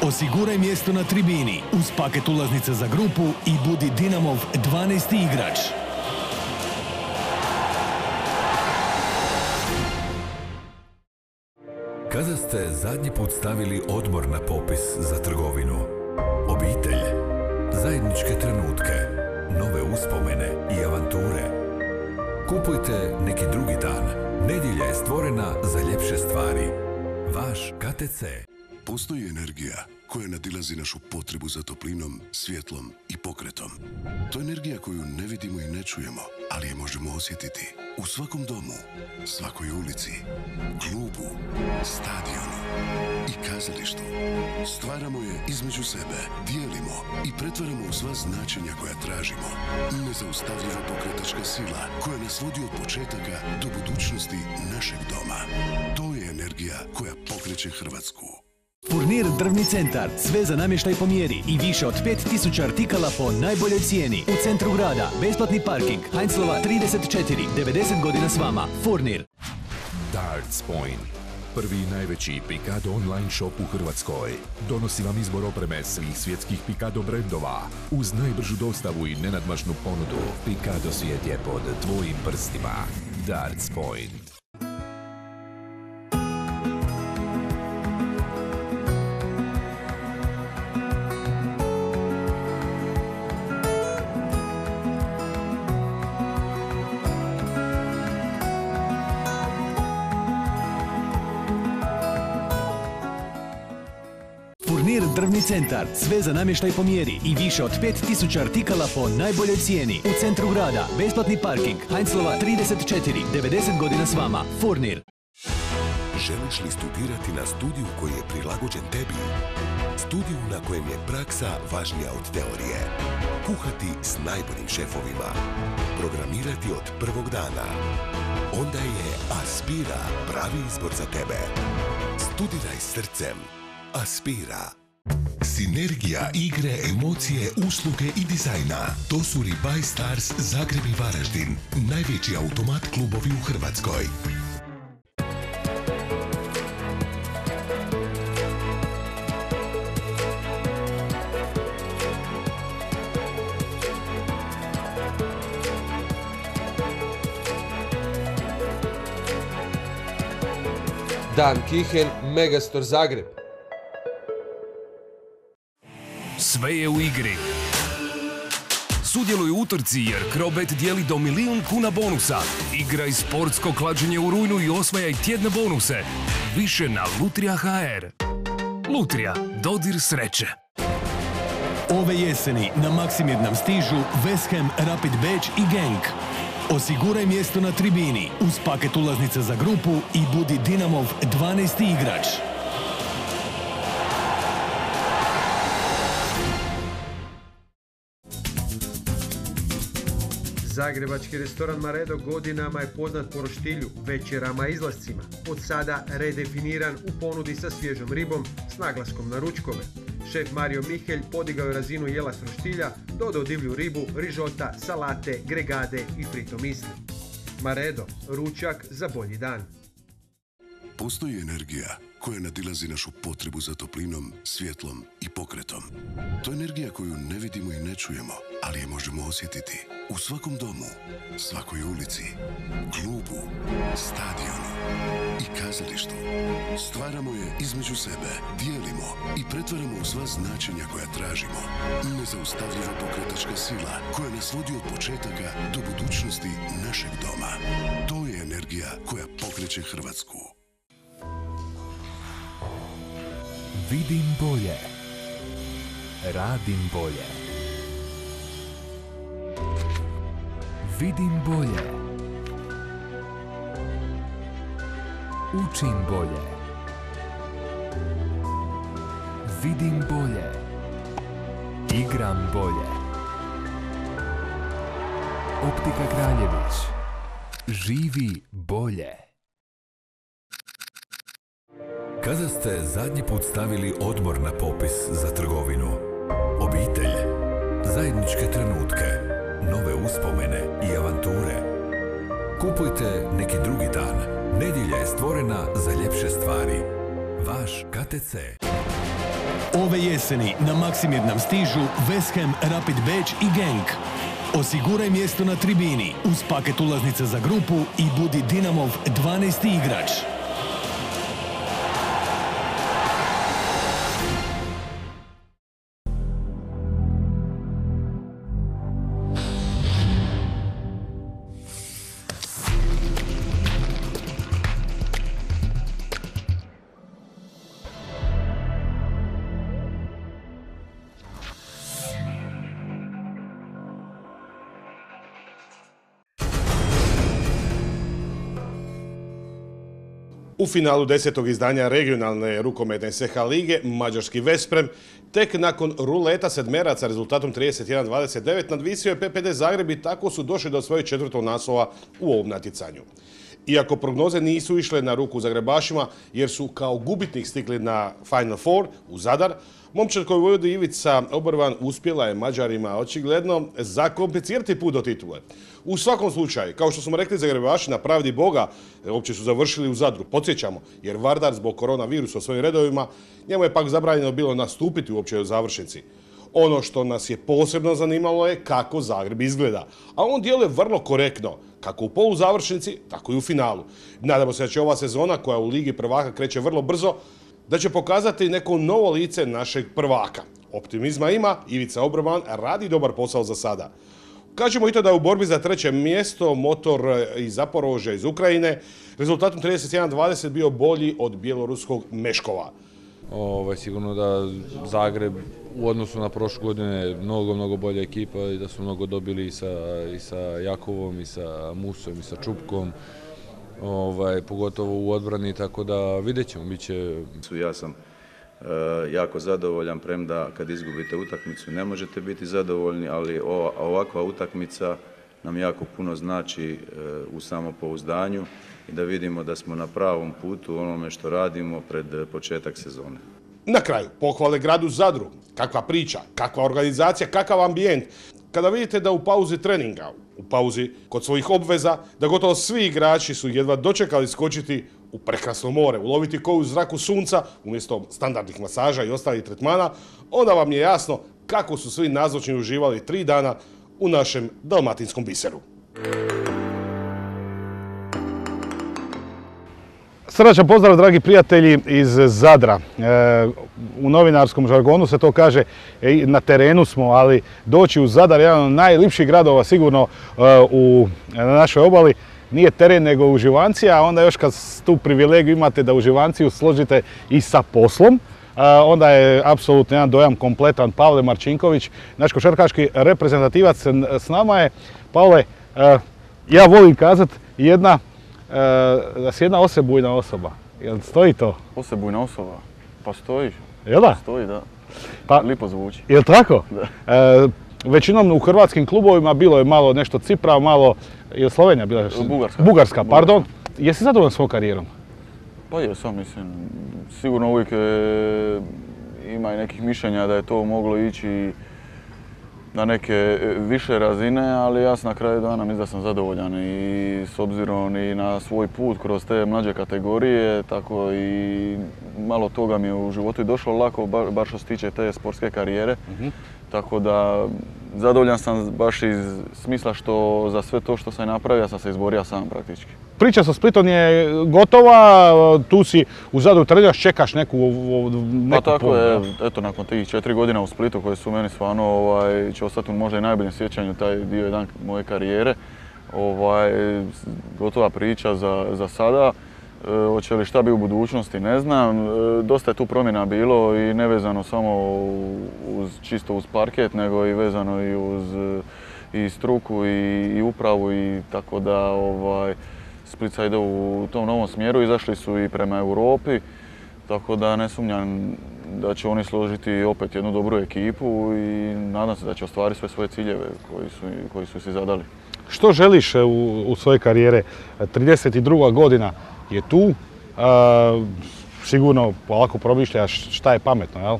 Osiguraj mjesto na tribini uz paket ulaznica za grupu i budi Dinamov 12. igrač. Kada ste zadnji put stavili odmor na popis za trgovinu? Obitelj, zajedničke trenutke, nove uspomene i avanture. Kupujte neki drugi dan. Nedjelja je stvorena za ljepše stvari. Vaš KTC. Postoji energija koja nadilazi našu potrebu za toplinom, svjetlom i pokretom. To je energija koju ne vidimo i ne čujemo, ali je možemo osjetiti. U svakom domu, svakoj ulici, klubu, stadionu i kazalištu. Stvaramo je između sebe, dijelimo i pretvaramo u sva značenja koja tražimo. Nezaustavljiva pokretačka sila koja nas vodi od početaka do budućnosti našeg doma. To je energija koja pokreće Hrvatsku. Furnir Drvni centar, sve za namještaj po mjeri i više od 5000 artikala po najboljoj cijeni. U centru grada, besplatni parking, Heinzlova 34, 90 godina s vama. Furnir. Darts Point. Prvi i najveći Picado online shop u Hrvatskoj. Donosi vam izbor opreme svih svjetskih Picado brendova. Uz najbržu dostavu i nenadmašnu ponudu. Picado svijet je pod tvojim prstima. Darts Point. Centar, sve za namještaj po mjeri i više od 5000 artikala po najboljoj cijeni. U centru grada, besplatni parking, Heinzlova 34, 90 godina s vama. Furnir. Želiš li studirati na studiju koji je prilagođen tebi? Studiju na kojem je praksa važnija od teorije. Kuhati s najboljim šefovima. Programirati od prvog dana. Onda je Aspira pravi izbor za tebe. Studiraj srcem. Aspira. Sinergija igre, emocije, usluge i dizajna. To su Rebuy Stars Zagreb i Varaždin. Najveći automat klubovi u Hrvatskoj. Dan Kihen, Megastor Zagreb. Sve je u igri. Sudjeluj u utrci jer Krobet dijeli do milijun kuna bonusa. Igraj sportsko klađenje u rujnu i osvajaj tjedne bonuse. Više na Lutrija HR. Lutrija, dodir sreće. Ove jeseni na Maksimir nam stižu West Ham, Rapid Beach i Genk. Osiguraj mjesto na tribini uz paket ulaznica za grupu i budi Dinamov 12. igrač. Zagrebački restoran Maredo godinama je poznat po roštilju, večerama i izlascima. Od sada redefiniran u ponudi sa svježom ribom s naglaskom na ručkove. Šef Mario Mihelj podigao je razinu jela s roštilja, dodao divlju ribu, rižota, salate, gregade i fritomisli. Maredo, ručak za bolji dan. Postoji energija koja nadilazi našu potrebu za toplinom, svjetlom i pokretom. To je energija koju ne vidimo i ne čujemo, ali je možemo osjetiti. U svakom domu, svakoj ulici, klubu, stadionu i kazalištu. Stvaramo je između sebe, dijelimo i pretvaramo u sva značenja koja tražimo. Nezaustavljiva pokretačka sila koja nas vodi od početaka do budućnosti našeg doma. To je energija koja pokreće Hrvatsku. Vidim bolje. Radim bolje. Vidim bolje. Učim bolje. Vidim bolje. Igram bolje. Optika Kraljević. Živi bolje. Kada ste zadnji put stavili odmor na popis za trgovinu? Obitelj, zajedničke trenutke, nove uspomene avanture. Kupujte neki drugi dan. Nedjelja je stvorena za ljepše stvari. Vaš KTC. Ove jeseni na Maksimir nam stižu West Ham, Rapid Beach i Genk. Osiguraj mjesto na tribini uz paket ulaznica za grupu i budi Dinamov 12. igrač. U finalu desetog izdanja regionalne rukometne SH lige Mađarski Vesprem tek nakon ruleta sedmeraca rezultatom 31-29 nadvisio je PPD Zagreb i tako su došli do svojeg četvrtog naslova u ovom natjecanju. Iako prognoze nisu išle na ruku Zagrebašima jer su kao gubitnik stigli na Final Four u Zadar, momčad koju vodi Ivica Obrvan uspjela je Mađarima očigledno zakomplicirati put do titule. U svakom slučaju, kao što smo rekli Zagrebaši na pravdi Boga, uopće su završili u Zadru, podsjećamo, jer Vardar zbog koronavirusa u svojim redovima, njemu je pak zabranjeno bilo nastupiti uopće u završnici. Ono što nas je posebno zanimalo je kako Zagreb izgleda, a on djeluje vrlo korektno, kako u poluzavršnici, tako i u finalu. Nadamo se da će ova sezona, koja u Ligi prvaka kreće vrlo brzo, da će pokazati neko novo lice našeg prvaka. Optimizma ima, Ivica Obrman radi dobar posao za sada. Kažemo i to da je u borbi za treće mjesto motor iz Zaporožja iz Ukrajine rezultatom 31-20 bio bolji od bjeloruskog Meškova. Ovaj, sigurno da Zagreb u odnosu na prošle godine mnogo, mnogo bolja ekipa i da su mnogo dobili i sa, i sa Jakovom, i sa Musom, i sa Čupkom, ovaj, pogotovo u odbrani, tako da vidjet ćemo, bit će... Ja sam jako zadovoljan, premda kad izgubite utakmicu ne možete biti zadovoljni, ali ova, ovakva utakmica nam jako puno znači e, u samopouzdanju i da vidimo da smo na pravom putu onome što radimo pred početak sezone. Na kraju, pohvale gradu Zadru. Kakva priča, kakva organizacija, kakav ambijent. Kada vidite da u pauzi treninga, u pauzi kod svojih obveza, da gotovo svi igrači su jedva dočekali skočiti u prekrasno more, uloviti koju zraku sunca umjesto standardnih masaža i ostalih tretmana, onda vam je jasno kako su svi nazočni uživali tri dana u našem dalmatinskom biseru. Srdačan pozdrav, dragi prijatelji iz Zadra. E, u novinarskom žargonu se to kaže, e, na terenu smo, ali doći u Zadar, jedan od najlipših gradova sigurno e, u, na našoj obali, nije teren nego uživanci, a onda još kad tu privilegiju imate da uživanciju složite i sa poslom, onda je apsolutno jedan dojam kompletan. Pavle Marčinković, naš košarkaški reprezentativac s nama je. Pavle, ja volim kazat jedna da si jedna osebujna osoba. Jel stoji to? Osebujna osoba? Pa stoji. Jel da? Stoji, da. Pa, Lipo zvuči. Jel tako? Da. E, većinom u hrvatskim klubovima bilo je malo nešto Cipra, malo... Je Slovenija bila? Bugarska. Bugarska, pardon. Jesi zadovoljan svojom karijerom? Pa jesam, mislim. Sigurno uvijek ima i nekih mišljenja da je to moglo ići na neke e, više razine, ali ja sam na kraju dana mislim da sam zadovoljan i s obzirom i na svoj put kroz te mlađe kategorije, tako i malo toga mi je u životu i došlo lako, bar, što se tiče te sportske karijere. Mhm. Tako da zadovoljan sam baš iz smisla što za sve to što sam napravio sam se izborio sam praktički. Priča sa Splitom je gotova, tu si u Zadru treniraš, čekaš neku, neku Pa tako je, eto nakon tih četiri godina u Splitu koje su meni stvarno ovaj, će ostati možda i najboljem sjećanju taj dio jedan moje karijere. Ovaj, gotova priča za, za sada. E, hoće li šta bi u budućnosti, ne znam. E, dosta je tu promjena bilo i nevezano samo uz, čisto uz parket, nego i vezano i uz i struku i, upravu i tako da ovaj, Splica ide u tom novom smjeru, izašli su i prema Europi, tako da ne sumnjam da će oni složiti opet jednu dobru ekipu i nadam se da će ostvariti sve svoje ciljeve koji su, koji su si zadali. Što želiš u, u svoje karijere? 32. godina, je tu. sigurno polako promišljaš šta je pametno, jel?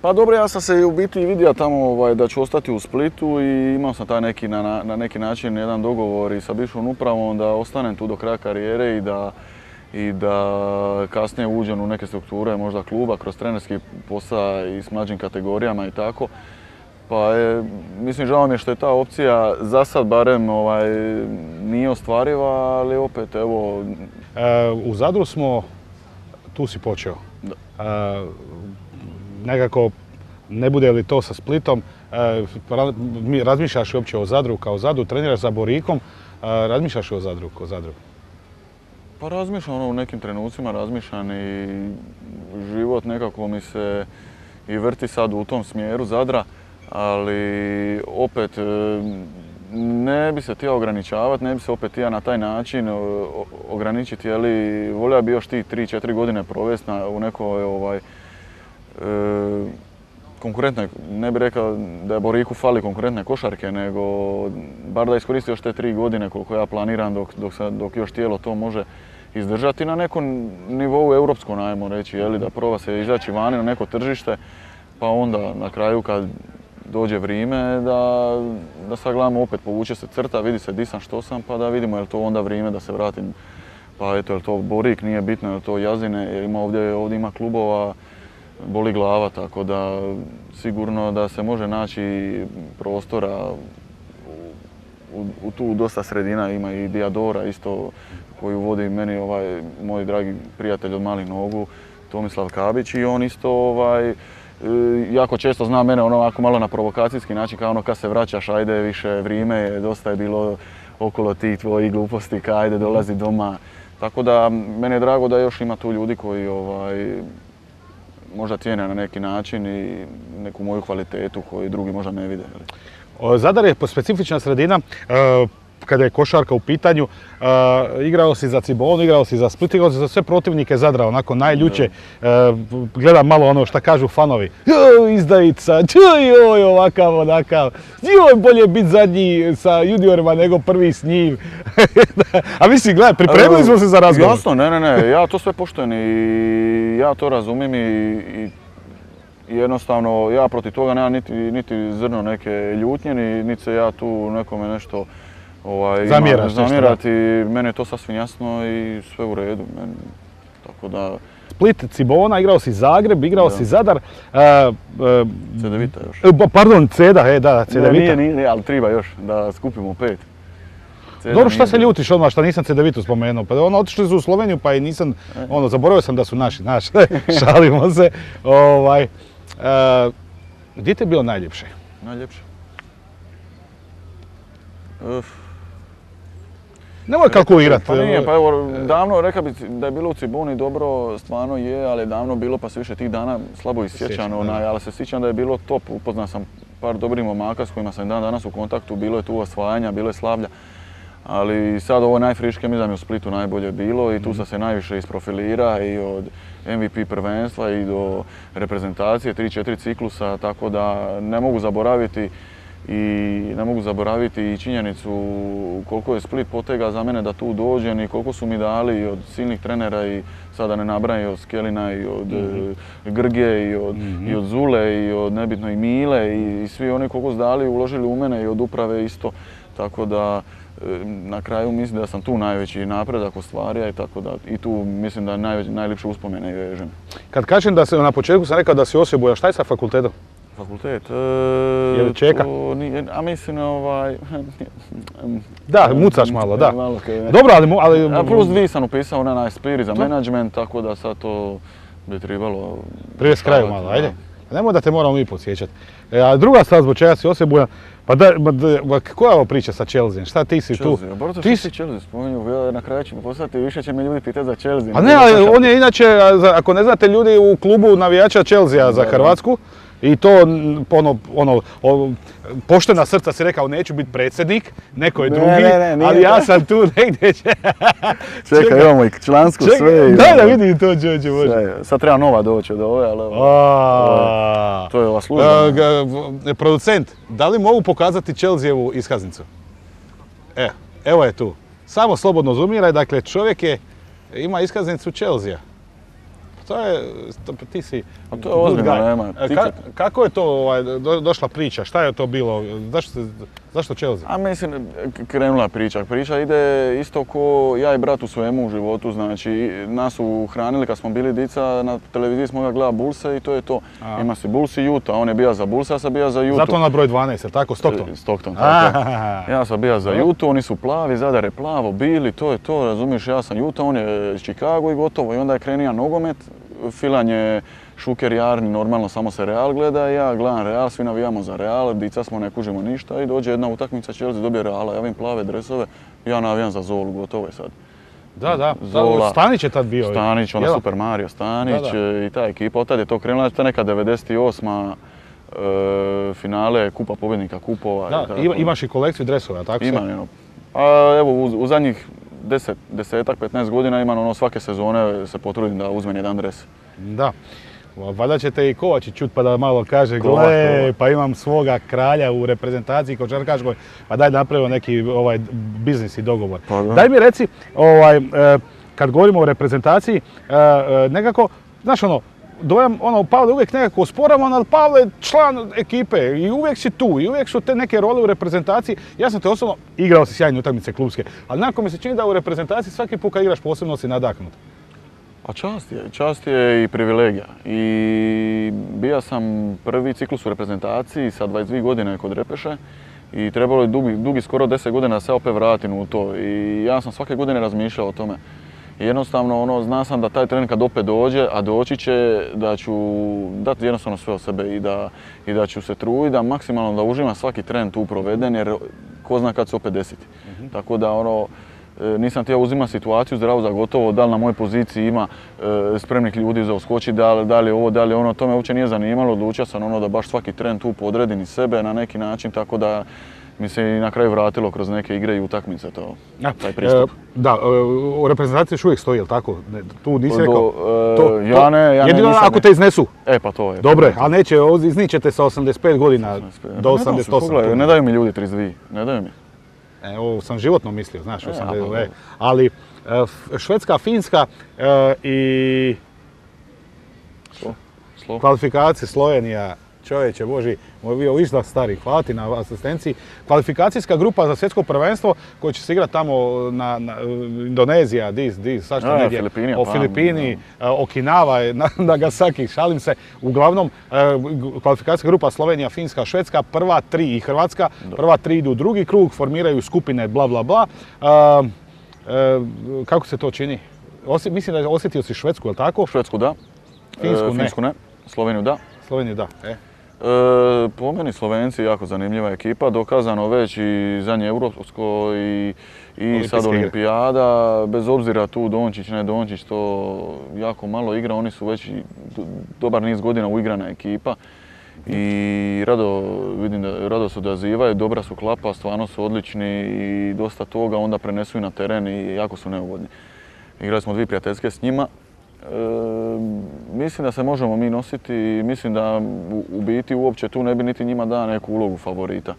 Pa dobro, ja sam se u biti vidio tamo ovaj, da ću ostati u Splitu i imao sam taj neki, na, neki način jedan dogovor i sa bivšom upravom da ostanem tu do kraja karijere i da, i da kasnije uđem u neke strukture, možda kluba, kroz trenerski posao i s mlađim kategorijama i tako. Pa mislim, žao mi je što je ta opcija za sad barem ovaj, nije ostvariva, ali opet evo... E, u Zadru smo, tu si počeo. Da. E, nekako, ne bude li to sa Splitom, e, razmišljaš uopće o Zadru kao Zadru, treniraš za Borikom, razmišljaš o Zadru kao Zadru? Pa razmišljam ono, u nekim trenucima, razmišljam i život nekako mi se i vrti sad u tom smjeru Zadra ali opet e, ne bi se htio ograničavati, ne bi se opet ja na taj način ograničiti, ali volio bi još ti 3-4 godine provesti u nekoj ovaj, e, konkurentnoj, ne bih rekao da je Boriku fali konkurentne košarke, nego bar da iskoristi još te tri godine koliko ja planiram dok, dok, sa- dok još tijelo to može izdržati na nekom nivou europskom, ajmo reći, jeli, da proba se izaći vani na neko tržište, pa onda na kraju kad dođe vrijeme da, da sagledamo opet, povuče se crta, vidi se di sam, što sam, pa da vidimo je li to onda vrijeme da se vratim. Pa eto, je li to Borik, nije bitno, je li to Jazine, jer ima ovdje, ovdje ima klubova, boli glava, tako da sigurno da se može naći prostora u, u tu dosta sredina, ima i Diadora isto koju vodi meni ovaj moj dragi prijatelj od malih nogu, Tomislav Kabić i on isto ovaj, jako često zna mene ono ovako malo na provokacijski način kao ono kad se vraćaš ajde više vrijeme je, dosta je bilo okolo tih tvojih gluposti, ka ajde dolazi doma. Tako da meni je drago da još ima tu ljudi koji ovaj, možda cijene na neki način i neku moju kvalitetu koju drugi možda ne vide. Zadar je specifična sredina, e, kada je košarka u pitanju, e, igrao si za Cibonu, igrao si za Split, igrao si za sve protivnike Zadra, onako najljuće. E, gledam malo ono što kažu fanovi. Joj, izdajica, joj, ovakav, onakav. Joj, bolje biti zadnji sa juniorima nego prvi s njim. A mislim, gledaj, pripremili smo se za razgovor. Jasno, ne, ne, ne, ja to sve poštujem i ja to razumijem i, i jednostavno ja protiv toga nemam niti, niti zrno neke ljutnje, ni, niti se ja tu nekome nešto ovaj, da. zamjerati. Meni je to sasvim jasno i sve u redu. Meni, tako da, Split, Cibona, igrao si Zagreb, igrao Da. si Zadar. e, e, Cedevita još. ba- Pardon, Ceda, e, da, Cedevita. nije, nije, nije, ali treba još da skupimo pet. Ceda Dobro, šta se ljutiš odmah što nisam Cedevitu spomenuo? Pa ono, otišli su u Sloveniju pa i nisam, E. ono, zaboravio sam da su naši, znaš, šalimo se. Ovaj, gdje ti je bilo najljepše? Najljepše. Uf. Nemoj kalkulirati. Pa nije, pa evo, davno rekao bi da je bilo u Ciboni dobro, stvarno je, ali je davno bilo pa se više tih dana slabo da. onaj, ali se sjećam da je bilo top, upoznao sam par dobrih momaka s kojima sam dan danas u kontaktu, bilo je tu osvajanja, bilo je slavlja. Ali sad ovo najfriške mi da mi je u Splitu najbolje bilo i Mhm. tu sam se najviše isprofilira i od MVP prvenstva i do reprezentacije, 3-4 ciklusa, tako da ne mogu zaboraviti i ne mogu zaboraviti i činjenicu koliko je Split potega za mene da tu dođem i koliko su mi dali i od silnih trenera i sada ne nabrajam i od Skelina i od Mhm. e, Grge i od, i od Zule i od nebitno i Mile i, i svi oni koliko su dali uložili u mene i od uprave isto. Tako da e, na kraju mislim da sam tu najveći napredak ostvario i tako da i tu mislim da najveći, najljepše uspomene i vežem. Kad kažem da se, na početku sam rekao da si Osijebuja, šta je sa fakultetom? Fakultet? E, Je li čeka? to nije- a mislim ovaj... Da, mucaš malo, da. Malo kaj- Dobro, ali ali- A plus dvi sam upisao na najspiri za menadžment, tako da sad to bi trebalo... Privest kraju malo, ajde. Nemoj da te moramo mi podsjećati. E, a druga stvar zbog čega si Osijebuja, pa da, ma koja je ovo priča sa Chelsea? Šta ti si tu? Chelsea, Ti si Chelsea spominju, ja na kraju će me poslati, više će me ljudi pitati za Chelsea. Pa ne, ali on je inače, ako ne znate, ljudi u klubu navijača Chelsea za Da, da. I to ono, ono, poštena srca si rekao neću biti predsjednik, neko je drugi, ne, ne, nije ali ja sam tu negdje. Čekaj, imamo i člansko Čekaj, sve. Daj da vidim to, Đorđe, može. Sad treba nova doći od ove, ali evo, A, to je ova služba. ga- v- producent, da li mogu pokazati Chelseajevu iskaznicu? E, evo je tu. Samo slobodno zoomiraj, dakle čovjek je, ima iskaznicu Chelsea. To je, to, ti si A to je ozbiljno, nema, E, ka- kako je to ovaj, do- došla priča? Šta je to bilo? Zašto, se- zašto Chelsea? A mislim, krenula priča. Priča ide isto ko ja i brat u svemu u životu, znači nas su hranili kad smo bili dica, na televiziji smo ga gleda Bulse i to je to. A. Ima se Bulls i Juta, on je bio za Bulls, ja sam bio za Jutu. Zato na broj 12, je tako? Stockton? E, Stockton, tako. Ja sam bio za. Jutu, oni su plavi, Zadar je plavo, bili, to je to, razumiješ, ja sam Juta, on je iz Chicago i gotovo. I onda je krenija nogomet, filanje Šuker Jarni, normalno samo se Real gleda, ja gledam Real, svi navijamo za Real, dica smo, ne kužimo ništa i dođe jedna utakmica, Chelsea dobije Reala, ja vidim plave dresove, ja navijam za Zolu, gotovo je sad. Da, da. Zola. Stanić je tad bio. Stanić, onda? Super Mario Stanić Da, da. i ta ekipa, od tad je to krenula, to je neka 98. e, finale Kupa pobjednika kupova. i Da, tako. ima- imaš i kolekciju dresova, tako Imam, jedno. A evo, u, u zadnjih 10, desetak, 15 godina imam ono svake sezone se potrudim da uzmem jedan dres. Da. Valjda ćete i Kovači čut pa da malo kaže, gle, pa imam svoga kralja u reprezentaciji košarkaškoj, pa daj napravimo neki ovaj biznis i dogovor. Pa da. Daj mi reci, ovaj, e, kad govorimo o reprezentaciji, e, e, nekako, znaš ono, dojam, ono, Pavle uvijek nekako osporavan, ali Pavle je član ekipe i uvijek si tu i uvijek su te neke role u reprezentaciji. Ja sam te osobno, igrao si sjajne utakmice klubske, ali nekako mi se čini da u reprezentaciji svaki put kad igraš posebno si nadahnut. A čast je, čast je i privilegija. I bija sam prvi ciklus u reprezentaciji sa 22 godine kod Repeše i trebalo je dugi, dugi skoro 10 godina da se opet vratim u to. I ja sam svake godine razmišljao o tome. I jednostavno, ono, zna sam da taj tren kad opet dođe, a doći će, da ću dati jednostavno sve od sebe i da, i da ću se truditi da maksimalno da uživam svaki tren tu proveden, jer ko zna kad se opet desiti. Tako da, ono, nisam htio uzimati situaciju zdravo za gotovo, da li na mojoj poziciji ima e, spremnih ljudi za uskočiti, da li, da li ovo, da li ono, to me uopće nije zanimalo, odlučio sam ono da baš svaki tren tu podredim i sebe na neki način, tako da mi se i na kraju vratilo kroz neke igre i utakmice to, A, taj pristup. e, da, e, u reprezentaciji još uvijek stoji, jel tako? Ne, tu nisi rekao? e, ja ne, ja ne, Jedino nisam, ako ne. te iznesu. E pa to je. Dobre, ali neće, iznićete sa 85 godina do Ne dam se, 88. pogledaj, ne daju mi ljudi 32, ne daju mi. E, ovo sam životno mislio, znaš, E, 80, a, e, ali e, F- Švedska, Finska e, i Slo. kvalifikacije Slovenija, čovječe Boži, moj bio išta stari, hvala ti na asistenciji. Kvalifikacijska grupa za svjetsko prvenstvo koje će se igrati tamo na, na Indonezija, dis, dis, sad što negdje, Filipini, o pa, Filipini, e, Okinawa, na- Nagasaki, šalim se. Uglavnom, e, kvalifikacijska grupa Slovenija, Finska, Švedska, prva tri i Hrvatska, prva tri idu u drugi krug, formiraju skupine, bla, bla, bla. E, kako se to čini? Osje- mislim da je osjetio si Švedsku, jel tako? Švedsku da. Finsku E, ne. Finsku ne. Sloveniju da. Sloveniju da, e. E, po meni Slovenci jako zanimljiva ekipa, dokazano već i zadnje Europsko i, i sad. Olimpijada, bez obzira tu Dončić, ne Dončić, to jako malo igra, oni su već dobar niz godina uigrana ekipa. I rado, vidim da rado se odazivaju, dobra su klapa, stvarno su odlični i dosta toga onda prenesu i na teren i jako su neugodni. Igrali smo dvije prijateljske s njima. E, mislim da se možemo mi nositi i mislim da u, biti uopće tu ne bi niti njima dao neku ulogu favorita.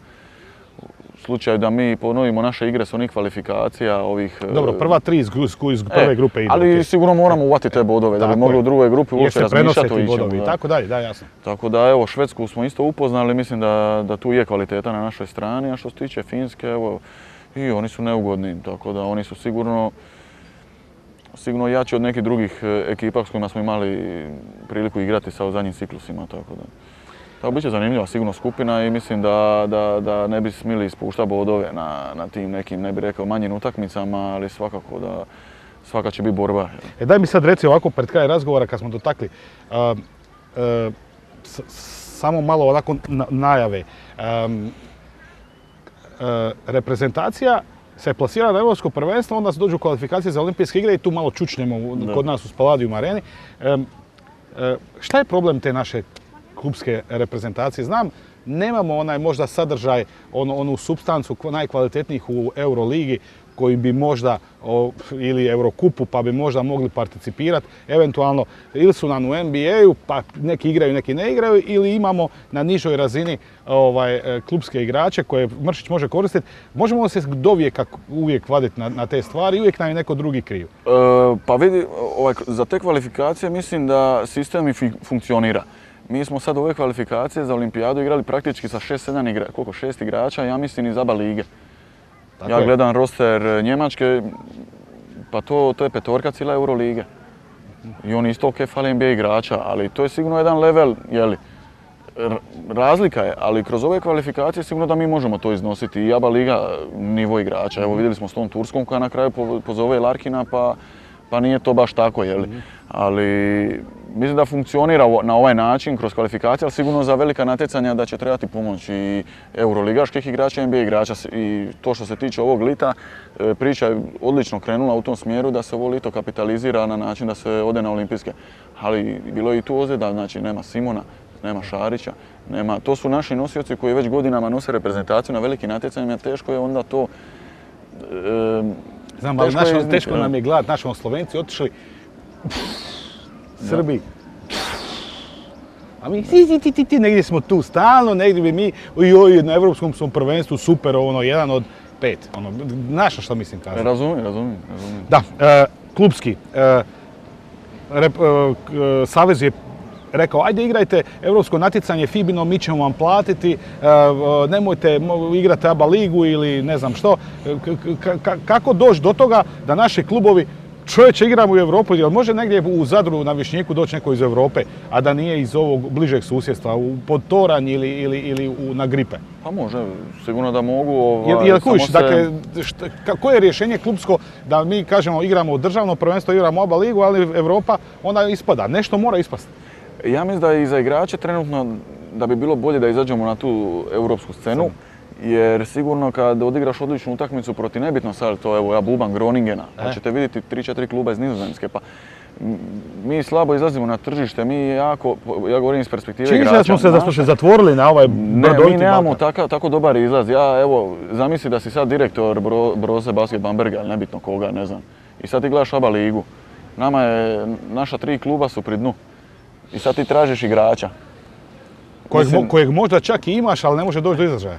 U slučaju da mi ponovimo naše igre s onih kvalifikacija, ovih... e, Dobro, prva tri iz, iz prve e, grupe idu. Ali sigurno moramo uvatiti te bodove da bi mogli u drugoj grupi uopće razmišljati o bodovi da. tako dalje, da, jasno. Tako da evo Švedsku smo isto upoznali, mislim da, da tu je kvaliteta na našoj strani, a što se tiče Finske, evo i oni su neugodni, tako da oni su sigurno sigurno jači od nekih drugih e, ekipa s kojima smo imali priliku igrati sa u zadnjim ciklusima, tako da. Tako bit će zanimljiva sigurno skupina i mislim da, da, da ne bi smjeli ispuštati bodove na, na tim nekim, ne bih rekao, manjim utakmicama, ali svakako da svaka će biti borba. E daj mi sad reci ovako pred kraj razgovora kad smo dotakli, e, s- samo malo onako na- najave. Am, e, reprezentacija se plasira na Europsko prvenstvo, onda se dođu kvalifikacije za olimpijske igre i tu malo čučnemo u- kod nas u Spaladium areni. Em, e, šta je problem te naše klubske reprezentacije? Znam, nemamo onaj možda sadržaj, onu, onu substancu kva- najkvalitetnijih u Euroligi koji bi možda, ili Eurokupu, pa bi možda mogli participirati. Eventualno, ili su nam u NBA-u, pa neki igraju, neki ne igraju, ili imamo na nižoj razini ovaj, e, klubske igrače koje Mršić može koristiti. Možemo se dovijeka uvijek vaditi na, na te stvari i uvijek nam je neko drugi kriv. E, pa vidi, ovaj, za te kvalifikacije mislim da sistem i funkcionira. Mi smo sad ove kvalifikacije za olimpijadu igrali praktički sa 6-7 igra, koliko, 6 igrača, ja mislim iz ABA lige. Tako ja je. gledam roster e, Njemačke, pa to, to je petorka cijela Eurolige. I oni isto ok fali NBA igrača, ali to je sigurno jedan level, jeli, razlika je, ali kroz ove kvalifikacije sigurno da mi možemo to iznositi. I ABA liga nivo igrača, evo vidjeli smo s tom Turskom koja na kraju po- pozove Larkina pa, pa nije to baš tako, jeli. Ali mislim da funkcionira na ovaj način kroz kvalifikacije, ali sigurno za velika natjecanja da će trebati pomoć i euroligaških igrača NBA igrača. I to što se tiče ovog lita, e, priča je odlično krenula u tom smjeru da se ovo lito kapitalizira na način da se ode na olimpijske. Ali bilo je i tu ozljeda, znači nema Simona, nema Šarića, nema, to su naši nosioci koji već godinama nose reprezentaciju na velikim natjecanjima, teško je onda to e, Znam, ali teško je nam je gledat, naši Slovenci otišli Srbi. A mi ti, ti, ti, ti, ti, negdje smo tu stalno, negdje bi mi, joj, na Europskom smo prvenstvu super, ono, jedan od pet. Ono, znaš što mislim kažem. Razumijem, razumijem, razumijem. Da, e, klubski. e, rep- e, e, Savez je rekao, ajde igrajte europsko natjecanje Fibino, mi ćemo vam platiti, nemojte mo- igrati ABA ligu ili ne znam što. K- kako doći do toga da naši klubovi Čovječe, igramo u Europu, jel može negdje u Zadru na Višnjiku doći neko iz Europe, a da nije iz ovog bližeg susjedstva, u Podtoranj ili, ili, ili u, na Gripe? Pa može, sigurno da mogu. Ovaj, Jel, kužiš, se- dakle, šta- koje je rješenje klubsko da mi kažemo igramo u državno prvenstvo, igramo oba ligu, ali Europa ona ispada, nešto mora ispasti. Ja mislim da i za igrače trenutno da bi bilo bolje da izađemo na tu europsku scenu. Jer sigurno kad odigraš odličnu utakmicu protiv nebitno sad to evo ja bubam Groningena, pa E. ćete vidjeti 3-4 kluba iz Nizozemske, pa mi slabo izlazimo na tržište, mi jako, ja govorim iz perspektive Čini se igrača. da smo se, da smo se zatvorili na ovaj Ne, mi nemamo tako, tako dobar izlaz. Ja, evo, zamisli da si sad direktor Bro, Broze Basket Bamberga, ili nebitno koga, ne znam. I sad ti gledaš ABA ligu. Nama je, naša tri kluba su pri dnu. I sad ti tražiš igrača. Kojeg, Mislim- mo- kojeg možda čak i imaš, ali ne može doći do izražaja.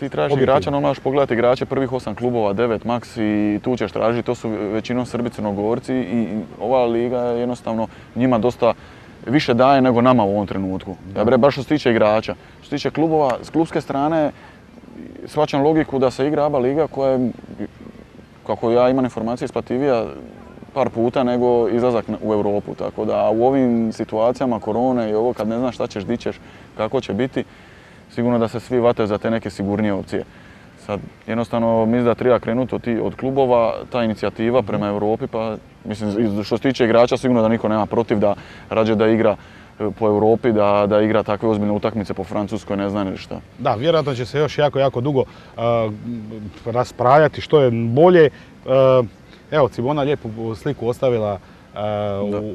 Ti tražiš igrača, no možeš pogledati igrače prvih osam klubova, devet maks i tu ćeš tražiti, to su većinom Srbi Crnogorci i ova liga je jednostavno njima dosta više daje nego nama u ovom trenutku. Ja bre, baš što se tiče igrača. Što se tiče klubova, s klubske strane shvaćam logiku da se igra ABA liga koja je, kako ja imam informacije, isplativija par puta nego izlazak u Europu. Tako da u ovim situacijama korone i ovo kad ne znaš šta ćeš, di ćeš, kako će biti, sigurno da se svi vate za te neke sigurnije opcije. Sad, jednostavno, mislim da treba krenuti od, ti- od klubova, ta inicijativa prema Europi, pa mislim, što se tiče igrača, sigurno da niko nema protiv da rađe da igra e, po Europi, da, da igra takve ozbiljne utakmice po Francuskoj, ne znam ni šta. Da, vjerojatno će se još jako, jako dugo uh, raspravljati što je bolje. Uh, evo, Cibona lijepu sliku ostavila uh,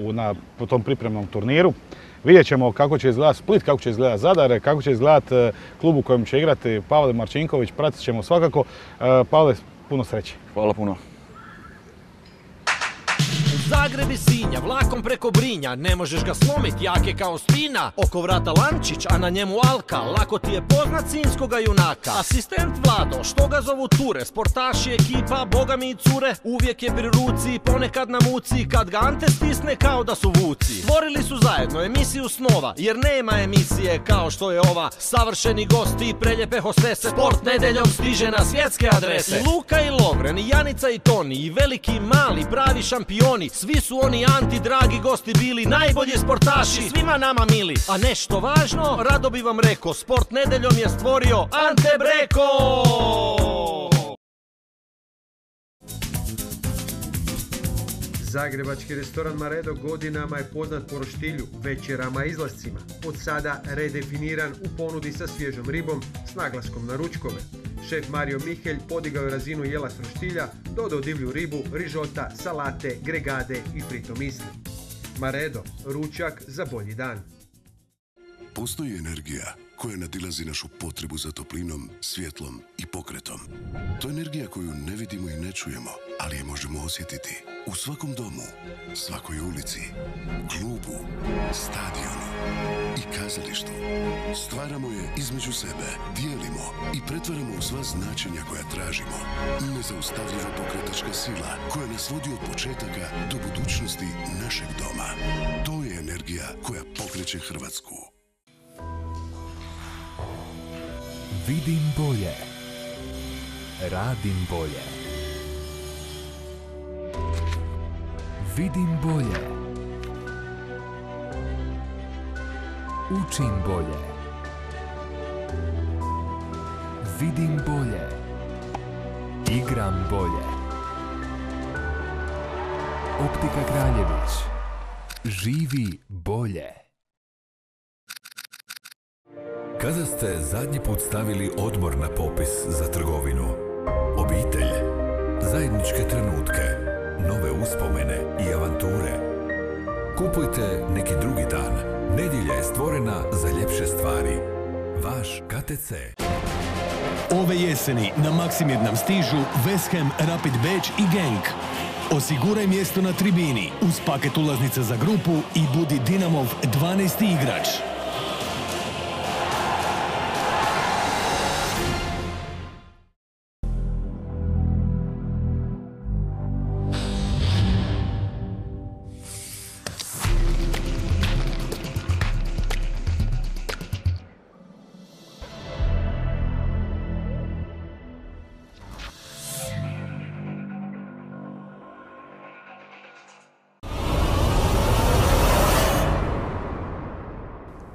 u- na po tom pripremnom turniru. Vidjet ćemo kako će izgledati Split, kako će izgledati Zadar, kako će izgledati uh, klub u kojem će igrati Pavle Marčinković. Pratit ćemo svakako. Uh, Pavle, puno sreće. Hvala puno. Zagreb Sinja, vlakom preko Brinja. Ne možeš ga slomit, jak je kao spina. Oko vrata Lančić, a na njemu Alka. Lako ti je poznat sinjskoga junaka. Asistent Vlado, što ga zovu Ture? Sportaš je ekipa, boga mi i cure. Uvijek je pri ruci, ponekad na muci. Kad ga Ante stisne kao da su vuci. Stvorili su zajedno emisiju snova Jer nema emisije kao što je ova. Savršeni gosti preljepe hostese. Sport nedeljom stiže na svjetske adrese. Luka i Lovren, i Janica i Toni I veliki mali, pravi šampioni Svi su oni anti, dragi gosti bili Najbolji sportaši, svima nama mili. A nešto važno, rado bi vam rekao Sport nedeljom je stvorio Ante Breko Zagrebački restoran Maredo godinama je poznat po roštilju, večerama i izlascima. Od sada redefiniran u ponudi sa svježom ribom s naglaskom na ručkove. Šef Mario Mihelj podigao je razinu jela s roštilja, dodao divlju ribu, rižota, salate, gregade i frito misli. Maredo, ručak za bolji dan. Postoji energija koja nadilazi našu potrebu za toplinom, svjetlom i pokretom. To je energija koju ne vidimo i ne čujemo, ali je možemo osjetiti. U svakom domu, svakoj ulici, klubu, stadionu i kazalištu. Stvaramo je između sebe, dijelimo i pretvaramo u sva značenja koja tražimo. Nezaustavljiva pokretačka sila koja nas vodi od početaka do budućnosti našeg doma. To je energija koja pokreće Hrvatsku. Vidim bolje. Radim bolje. Vidim bolje. Učim bolje. Vidim bolje. Igram bolje. Optika Kraljević. Živi bolje. Kada ste zadnji put stavili odmor na popis za trgovinu? Obitelj, zajedničke trenutke, uspomene i avanture. Kupujte neki drugi dan, Nedjelja je stvorena za ljepše stvari. Vaš KTC. Ove jeseni na Maksimir nam stižu West Ham, Rapid Beach i Genk. Osiguraj mjesto na tribini uz paket ulaznica za grupu i budi Dinamov 12. igrač.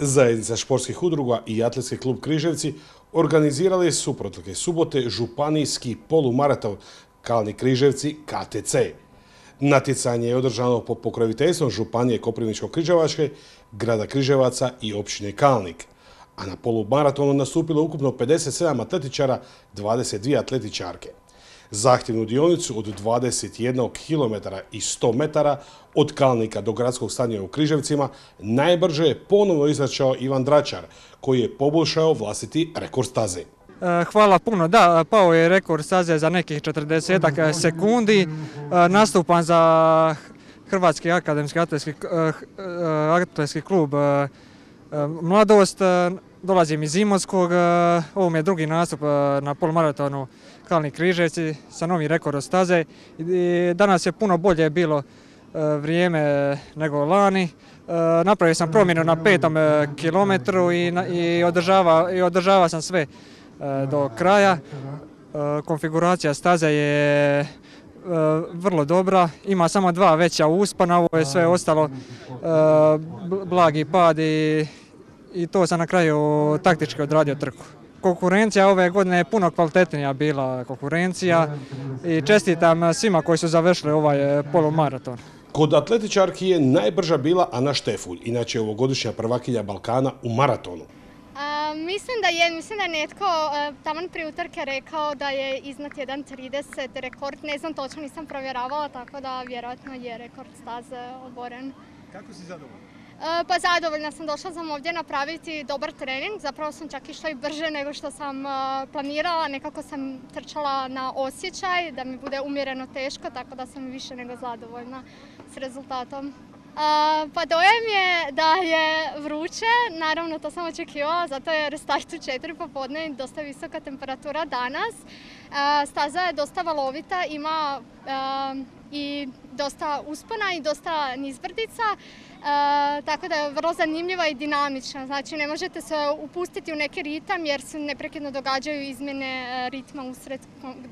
Zajednica športskih udruga i Atletski klub Križevci organizirali su protekle subote županijski polumaraton Kalni Križevci KTC. Natjecanje je održano pod pokroviteljstvom Županije Koprivničko-Križevačke, grada Križevaca i općine Kalnik. A na polumaratonu nastupilo ukupno 57 atletičara, 22 atletičarke. Zahtjevnu dionicu od 21 km i 100 metara od Kalnika do gradskog stanja u Križevcima najbrže je ponovno izračao Ivan Dračar, koji je poboljšao vlastiti rekord staze. E, Hvala puno, da, pao je rekord staze za nekih 40 sekundi. E, Nastupam za Hrvatski akademski atletski, e, klub Mladost. Dolazim iz Imotskog, ovo mi je drugi nastup na polumaratonu Kalni Križevci sa novim rekordom staze. Danas je puno bolje bilo vrijeme nego lani. Napravio sam promjenu na petom kilometru i održava sam sve do kraja. Konfiguracija staze je vrlo dobra, ima samo dva veća uspana, ovo je sve ostalo blagi pad i, i to sam na kraju taktički odradio trku. Konkurencija ove godine je puno kvalitetnija bila konkurencija i čestitam svima koji su završili ovaj polumaraton. Kod atletičarki je najbrža bila Ana Štefulj, inače ovogodišnja prvakinja Balkana u maratonu. mislim da je, mislim da je netko uh, taman prije utrke rekao da je iznad 1.30 rekord, ne znam točno, nisam provjeravala, tako da vjerojatno je rekord staze oboren. Kako si zadovoljna? Pa zadovoljna sam, došla sam ovdje napraviti dobar trening, zapravo sam čak išla i brže nego što sam planirala, nekako sam trčala na osjećaj da mi bude umjereno teško, tako da sam više nego zadovoljna s rezultatom. Pa dojam je da je vruće, naravno to sam očekivala, zato je start u četiri popodne i dosta visoka temperatura danas. Staza je dosta valovita, ima i dosta uspona i dosta nizbrdica, tako da je vrlo zanimljiva i dinamična. Znači ne možete se upustiti u neki ritam jer se neprekidno događaju izmjene ritma usred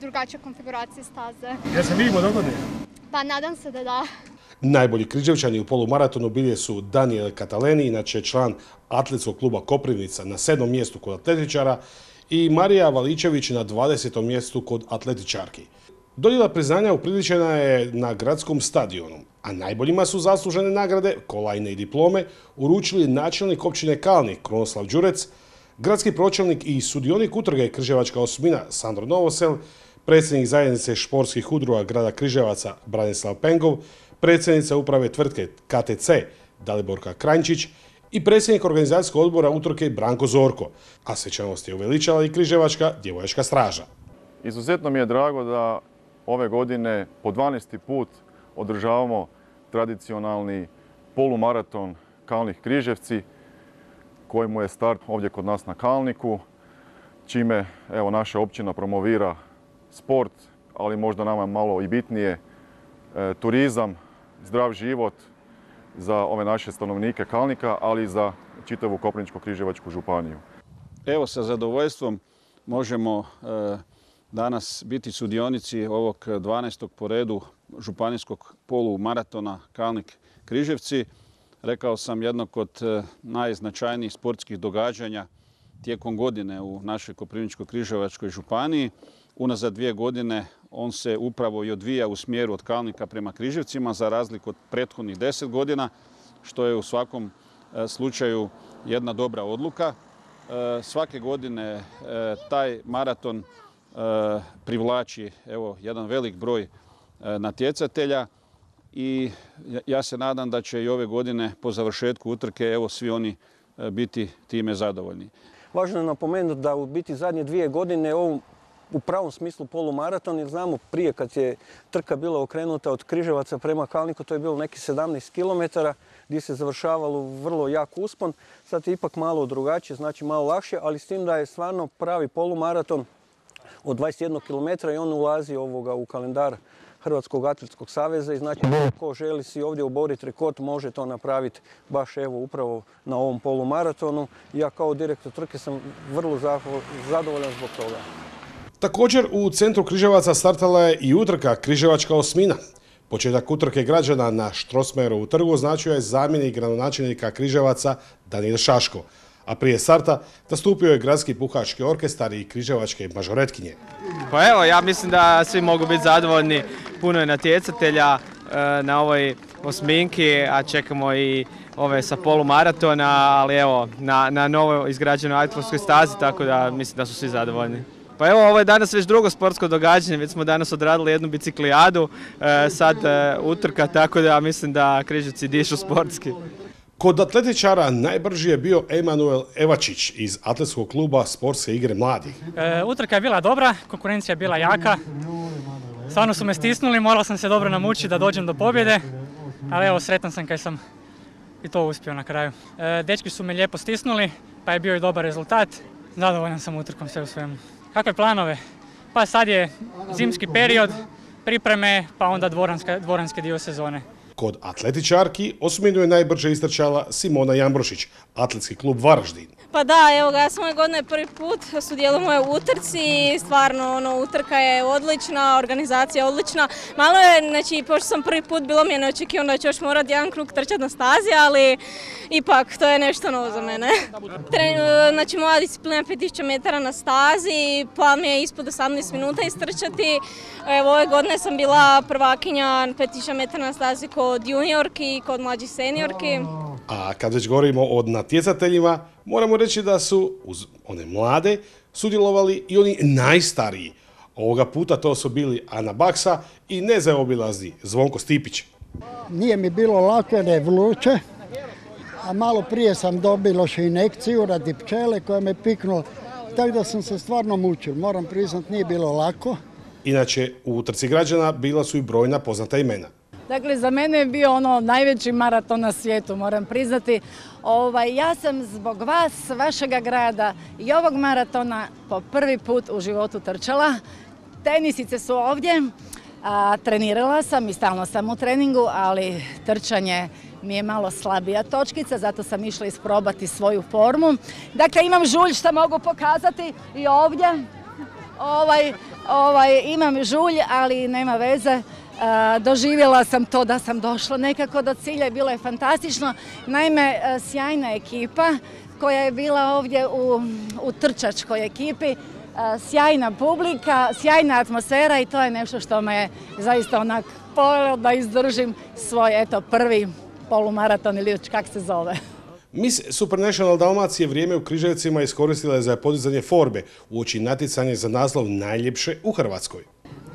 drugačije konfiguracije staze. Ja se vidimo dogodne? Pa nadam se da da. Najbolji križevčani u polumaratonu bili su Daniel Kataleni, inače član atletskog kluba Koprivnica na sedmom mjestu kod atletičara i Marija Valičević na 20. mjestu kod atletičarki. Dodjela priznanja upriličena je na gradskom stadionu, a najboljima su zaslužene nagrade, kolajne i diplome, uručili načelnik općine Kalnik Kronoslav Đurec, gradski pročelnik i sudionik utrge Križevačka osmina Sandro Novosel, predsjednik zajednice športskih udruga grada Križevaca Branislav Pengov, predsjednica uprave tvrtke KTC Daliborka Krančić i predsjednik organizacijskog odbora utrke Branko Zorko, a svečanost je uveličala i Križevačka djevojačka straža. Izuzetno mi je drago da ove godine po 12. put održavamo tradicionalni polumaraton Kalnih Križevci, kojemu je start ovdje kod nas na Kalniku, čime evo, naša općina promovira sport, ali možda nama malo i bitnije e, turizam, zdrav život za ove naše stanovnike Kalnika, ali i za čitavu Koprivničko-križevačku županiju. Evo sa zadovoljstvom možemo e, danas biti sudionici ovog 12. po redu županijskog polumaratona Kalnik Križevci. Rekao sam jednog od e, najznačajnijih sportskih događanja tijekom godine u našoj Koprivničko-križevačkoj županiji. Unazad dvije godine on se upravo i odvija u smjeru od Kalnika prema Križevcima za razliku od prethodnih deset godina, što je u svakom e, slučaju jedna dobra odluka. E, svake godine taj maraton privlači evo, jedan velik broj natjecatelja i ja se nadam da će i ove godine po završetku utrke evo svi oni e, biti time zadovoljni. Važno je napomenuti da u biti zadnje dvije godine ovom u pravom smislu polumaraton, jer znamo prije kad je trka bila okrenuta od Križevaca prema Kalniku, to je bilo neki 17 km gdje se završavalo vrlo jak uspon. Sad je ipak malo drugačije, znači malo lakše, ali s tim da je stvarno pravi polumaraton od 21 km i on ulazi ovoga u kalendar Hrvatskog atletskog saveza i znači ko želi si ovdje oboriti rekord može to napraviti baš evo upravo na ovom polumaratonu. Ja kao direktor trke sam vrlo zadovoljan zbog toga. Također u centru Križevaca startala je i utrka Križevačka osmina. Početak utrke građana na Štrosmerovu trgu označio je zamjenik gradonačelnika Križevaca Danil Šaško, a prije starta nastupio je gradski puhački orkestar i križevačke mažoretkinje. Pa evo, ja mislim da svi mogu biti zadovoljni, puno je natjecatelja e, na ovoj osminki, a čekamo i ove sa polumaratona, ali evo, na, na novo izgrađenoj atletskoj stazi, tako da mislim da su svi zadovoljni. Pa evo, ovo je danas već drugo sportsko događanje, već smo danas odradili jednu biciklijadu, e, sad e, utrka, tako da mislim da Križevci dišu sportski. Kod atletičara najbrži je bio Emanuel Evačić iz atletskog kluba Sportske igre mladih. E, utrka je bila dobra, konkurencija je bila jaka. Stvarno su me stisnuli, morao sam se dobro namučiti da dođem do pobjede. Ali evo, sretan sam kad sam i to uspio na kraju. dečki su me lijepo stisnuli, pa je bio i dobar rezultat. Zadovoljan sam utrkom sve u svemu. Kakve planove? Pa sad je zimski period, pripreme, pa onda dvoranski dio sezone. Kod atletičarki osminu je najbrže istrčala Simona Jambrošić, atletski klub Varaždin. Pa da, evo ga, ja sam ove godine prvi put sudjelujemo u utrci i stvarno ono, utrka je odlična, organizacija je odlična. Malo je, znači, pošto sam prvi put, bilo mi je neočekivano da ću još morati jedan krug trčati na stazi, ali ipak to je nešto novo za mene. znači, moja disciplina je 5000 metara na stazi, plan mi je ispod 18 minuta istrčati. Evo, ove godine sam bila prvakinja 5000 metara na stazi kod juniorki i kod mlađih seniorki. A kad već govorimo o natjecateljima, moramo reći da su uz one mlade sudjelovali i oni najstariji. Ovoga puta to su bili Ana Baksa i nezaobilazni Zvonko Stipić. Nije mi bilo lako jer je vluče, a malo prije sam dobio još inekciju radi pčele koja me piknula, tako da sam se stvarno mučio. Moram priznat, nije bilo lako. Inače, u utrci građana bila su i brojna poznata imena. Dakle, za mene je bio ono najveći maraton na svijetu, moram priznati. Ovaj, ja sam zbog vas, vašega grada i ovog maratona po prvi put u životu trčala. Tenisice su ovdje, trenirala sam i stalno sam u treningu, ali trčanje mi je malo slabija točkica, zato sam išla isprobati svoju formu. Dakle, imam žulj što mogu pokazati i ovdje. Ovaj, ovaj, imam žulj, ali nema veze doživjela sam to da sam došla nekako do cilja i bilo je fantastično. Naime, sjajna ekipa koja je bila ovdje u, trčačkoj ekipi, sjajna publika, sjajna atmosfera i to je nešto što me zaista onak povelo da izdržim svoj eto prvi polumaraton ili kak se zove. Miss Supernational Dalmacije vrijeme u Križevcima iskoristila je za podizanje forbe uoči natjecanje za naslov najljepše u Hrvatskoj.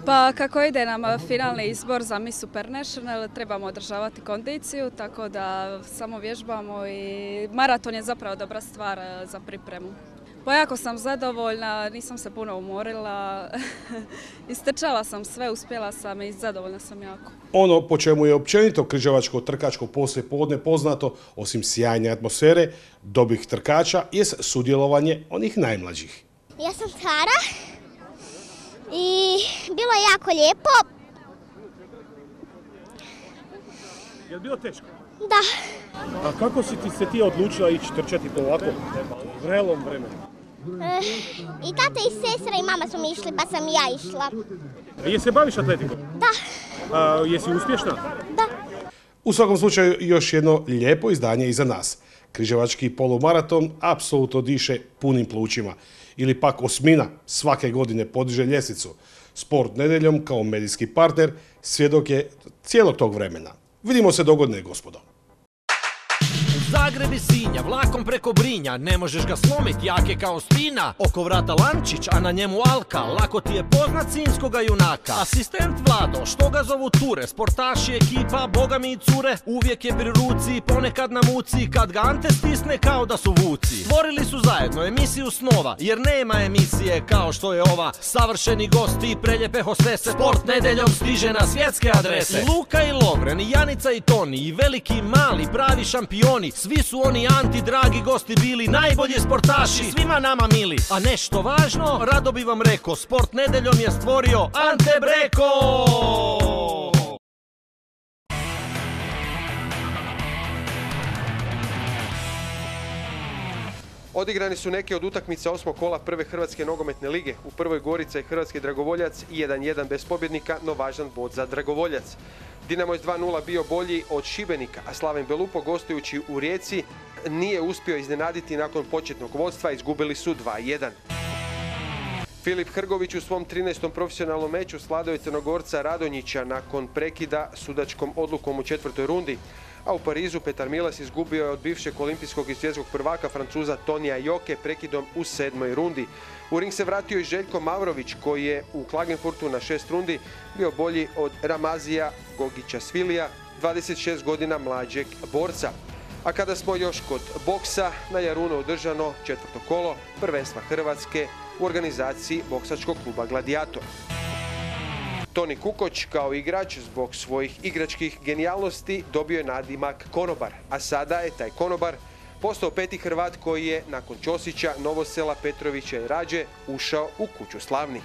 Pa kako ide nam finalni izbor za Miss Supernational, trebamo održavati kondiciju, tako da samo vježbamo i maraton je zapravo dobra stvar e, za pripremu. Pa jako sam zadovoljna, nisam se puno umorila, istrčala sam sve, uspjela sam i zadovoljna sam jako. Ono po čemu je općenito križevačko trkačko poslije podne poznato, osim sjajne atmosfere, dobih trkača, je sudjelovanje onih najmlađih. Ja sam Tara, i bilo je jako lijepo. Je li bilo teško? Da. A kako si ti se ti odlučila ići trčati po ovako vrelom vremenu? E, I tata i sestra i mama su mi išli pa sam i ja išla. A je se baviš atletikom? Da. A, jesi uspješna? Da. U svakom slučaju još jedno lijepo izdanje iza nas. Križevački polumaraton apsolutno diše punim plućima ili pak osmina svake godine podiže ljestvicu. Sport nedeljom kao medijski partner svjedok je cijelog tog vremena. Vidimo se dogodne, gospodo. Zagreb i Sinja, vlakom preko Brinja. Ne možeš ga slomit, jak je kao spina. Oko vrata Lančić, a na njemu Alka. Lako ti je poznat sinskoga junaka. Asistent Vlado, što ga zovu Ture? Sportaši, ekipa, boga mi i cure. Uvijek je pri ruci, ponekad na muci. Kad ga Ante stisne kao da su vuci. Stvorili su zajedno emisiju snova Jer nema emisije kao što je ova. Savršeni gosti, preljepe hostese. Sport nedeljom stiže na svjetske adrese. Luka i Lovren, i Janica i Toni I veliki i mali, pravi šampioni. Svi su oni anti, dragi gosti bili Najbolji sportaši, svima nama mili. A nešto važno, rado bi vam rekao Sport nedeljom je stvorio Ante Breko Odigrani su neke od utakmica osmog kola prve Hrvatske nogometne lige. U prvoj Gorica i Hrvatski Dragovoljac 1-1 bez pobjednika, no važan bod za Dragovoljac. Dinamo je 2-0 bio bolji od Šibenika, a Slaven Belupo gostujući u Rijeci nije uspio iznenaditi nakon početnog vodstva, izgubili su 2-1. Filip Hrgović u svom 13. profesionalnom meču sladao je Crnogorca Radonjića nakon prekida sudačkom odlukom u četvrtoj rundi a u Parizu Petar Milas izgubio je od bivšeg olimpijskog i svjetskog prvaka Francuza Tonija Joke prekidom u sedmoj rundi. U ring se vratio i Željko Mavrović koji je u Klagenfurtu na šest rundi bio bolji od Ramazija Gogića Svilija, 26 godina mlađeg borca. A kada smo još kod boksa, na Jarunu održano četvrto kolo prvenstva Hrvatske u organizaciji boksačkog kluba Gladiator. Toni Kukoć kao igrač zbog svojih igračkih genijalnosti dobio je nadimak Konobar, a sada je taj Konobar postao peti Hrvat koji je nakon Ćosića, Novosela, Petrovića i Rađe ušao u kuću slavnih.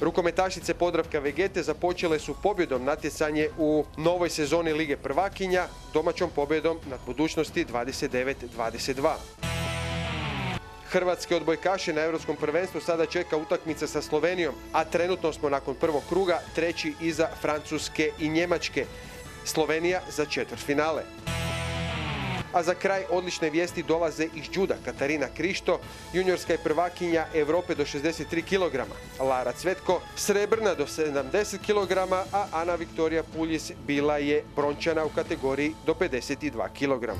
Rukometašice Podravka Vegete započele su pobjedom natjecanje u novoj sezoni Lige prvakinja, domaćom pobjedom nad budućnosti 29-22. Hrvatske odbojkaše na Europskom prvenstvu sada čeka utakmica sa Slovenijom, a trenutno smo nakon prvog kruga treći iza Francuske i Njemačke. Slovenija za četvrt finale. A za kraj odlične vijesti dolaze iz Đuda. Katarina Krišto, juniorska je prvakinja Europe do 63 kg. Lara Cvetko, srebrna do 70 kg, a Ana Viktorija Puljis bila je brončana u kategoriji do 52 kg.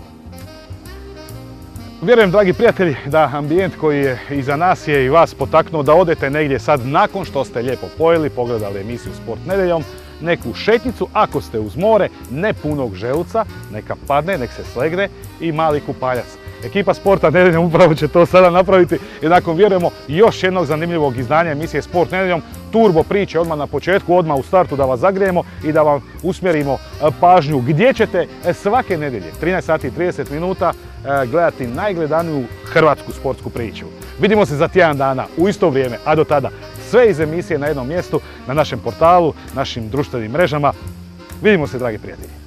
Vjerujem, dragi prijatelji, da ambijent koji je iza nas je i vas potaknuo da odete negdje sad nakon što ste lijepo pojeli, pogledali emisiju Sport nedeljom, neku šetnicu, ako ste uz more, ne punog želuca, neka padne, nek se slegne i mali kupaljac. Ekipa Sporta nedeljom upravo će to sada napraviti i nakon vjerujemo još jednog zanimljivog izdanja emisije Sport nedeljom, turbo priče odmah na početku, odmah u startu da vas zagrijemo i da vam usmjerimo e, pažnju gdje ćete e, svake nedelje, 13 sati i 30 minuta, e, gledati najgledaniju hrvatsku sportsku priču. Vidimo se za tjedan dana u isto vrijeme, a do tada sve iz emisije na jednom mjestu, na našem portalu, našim društvenim mrežama. Vidimo se, dragi prijatelji.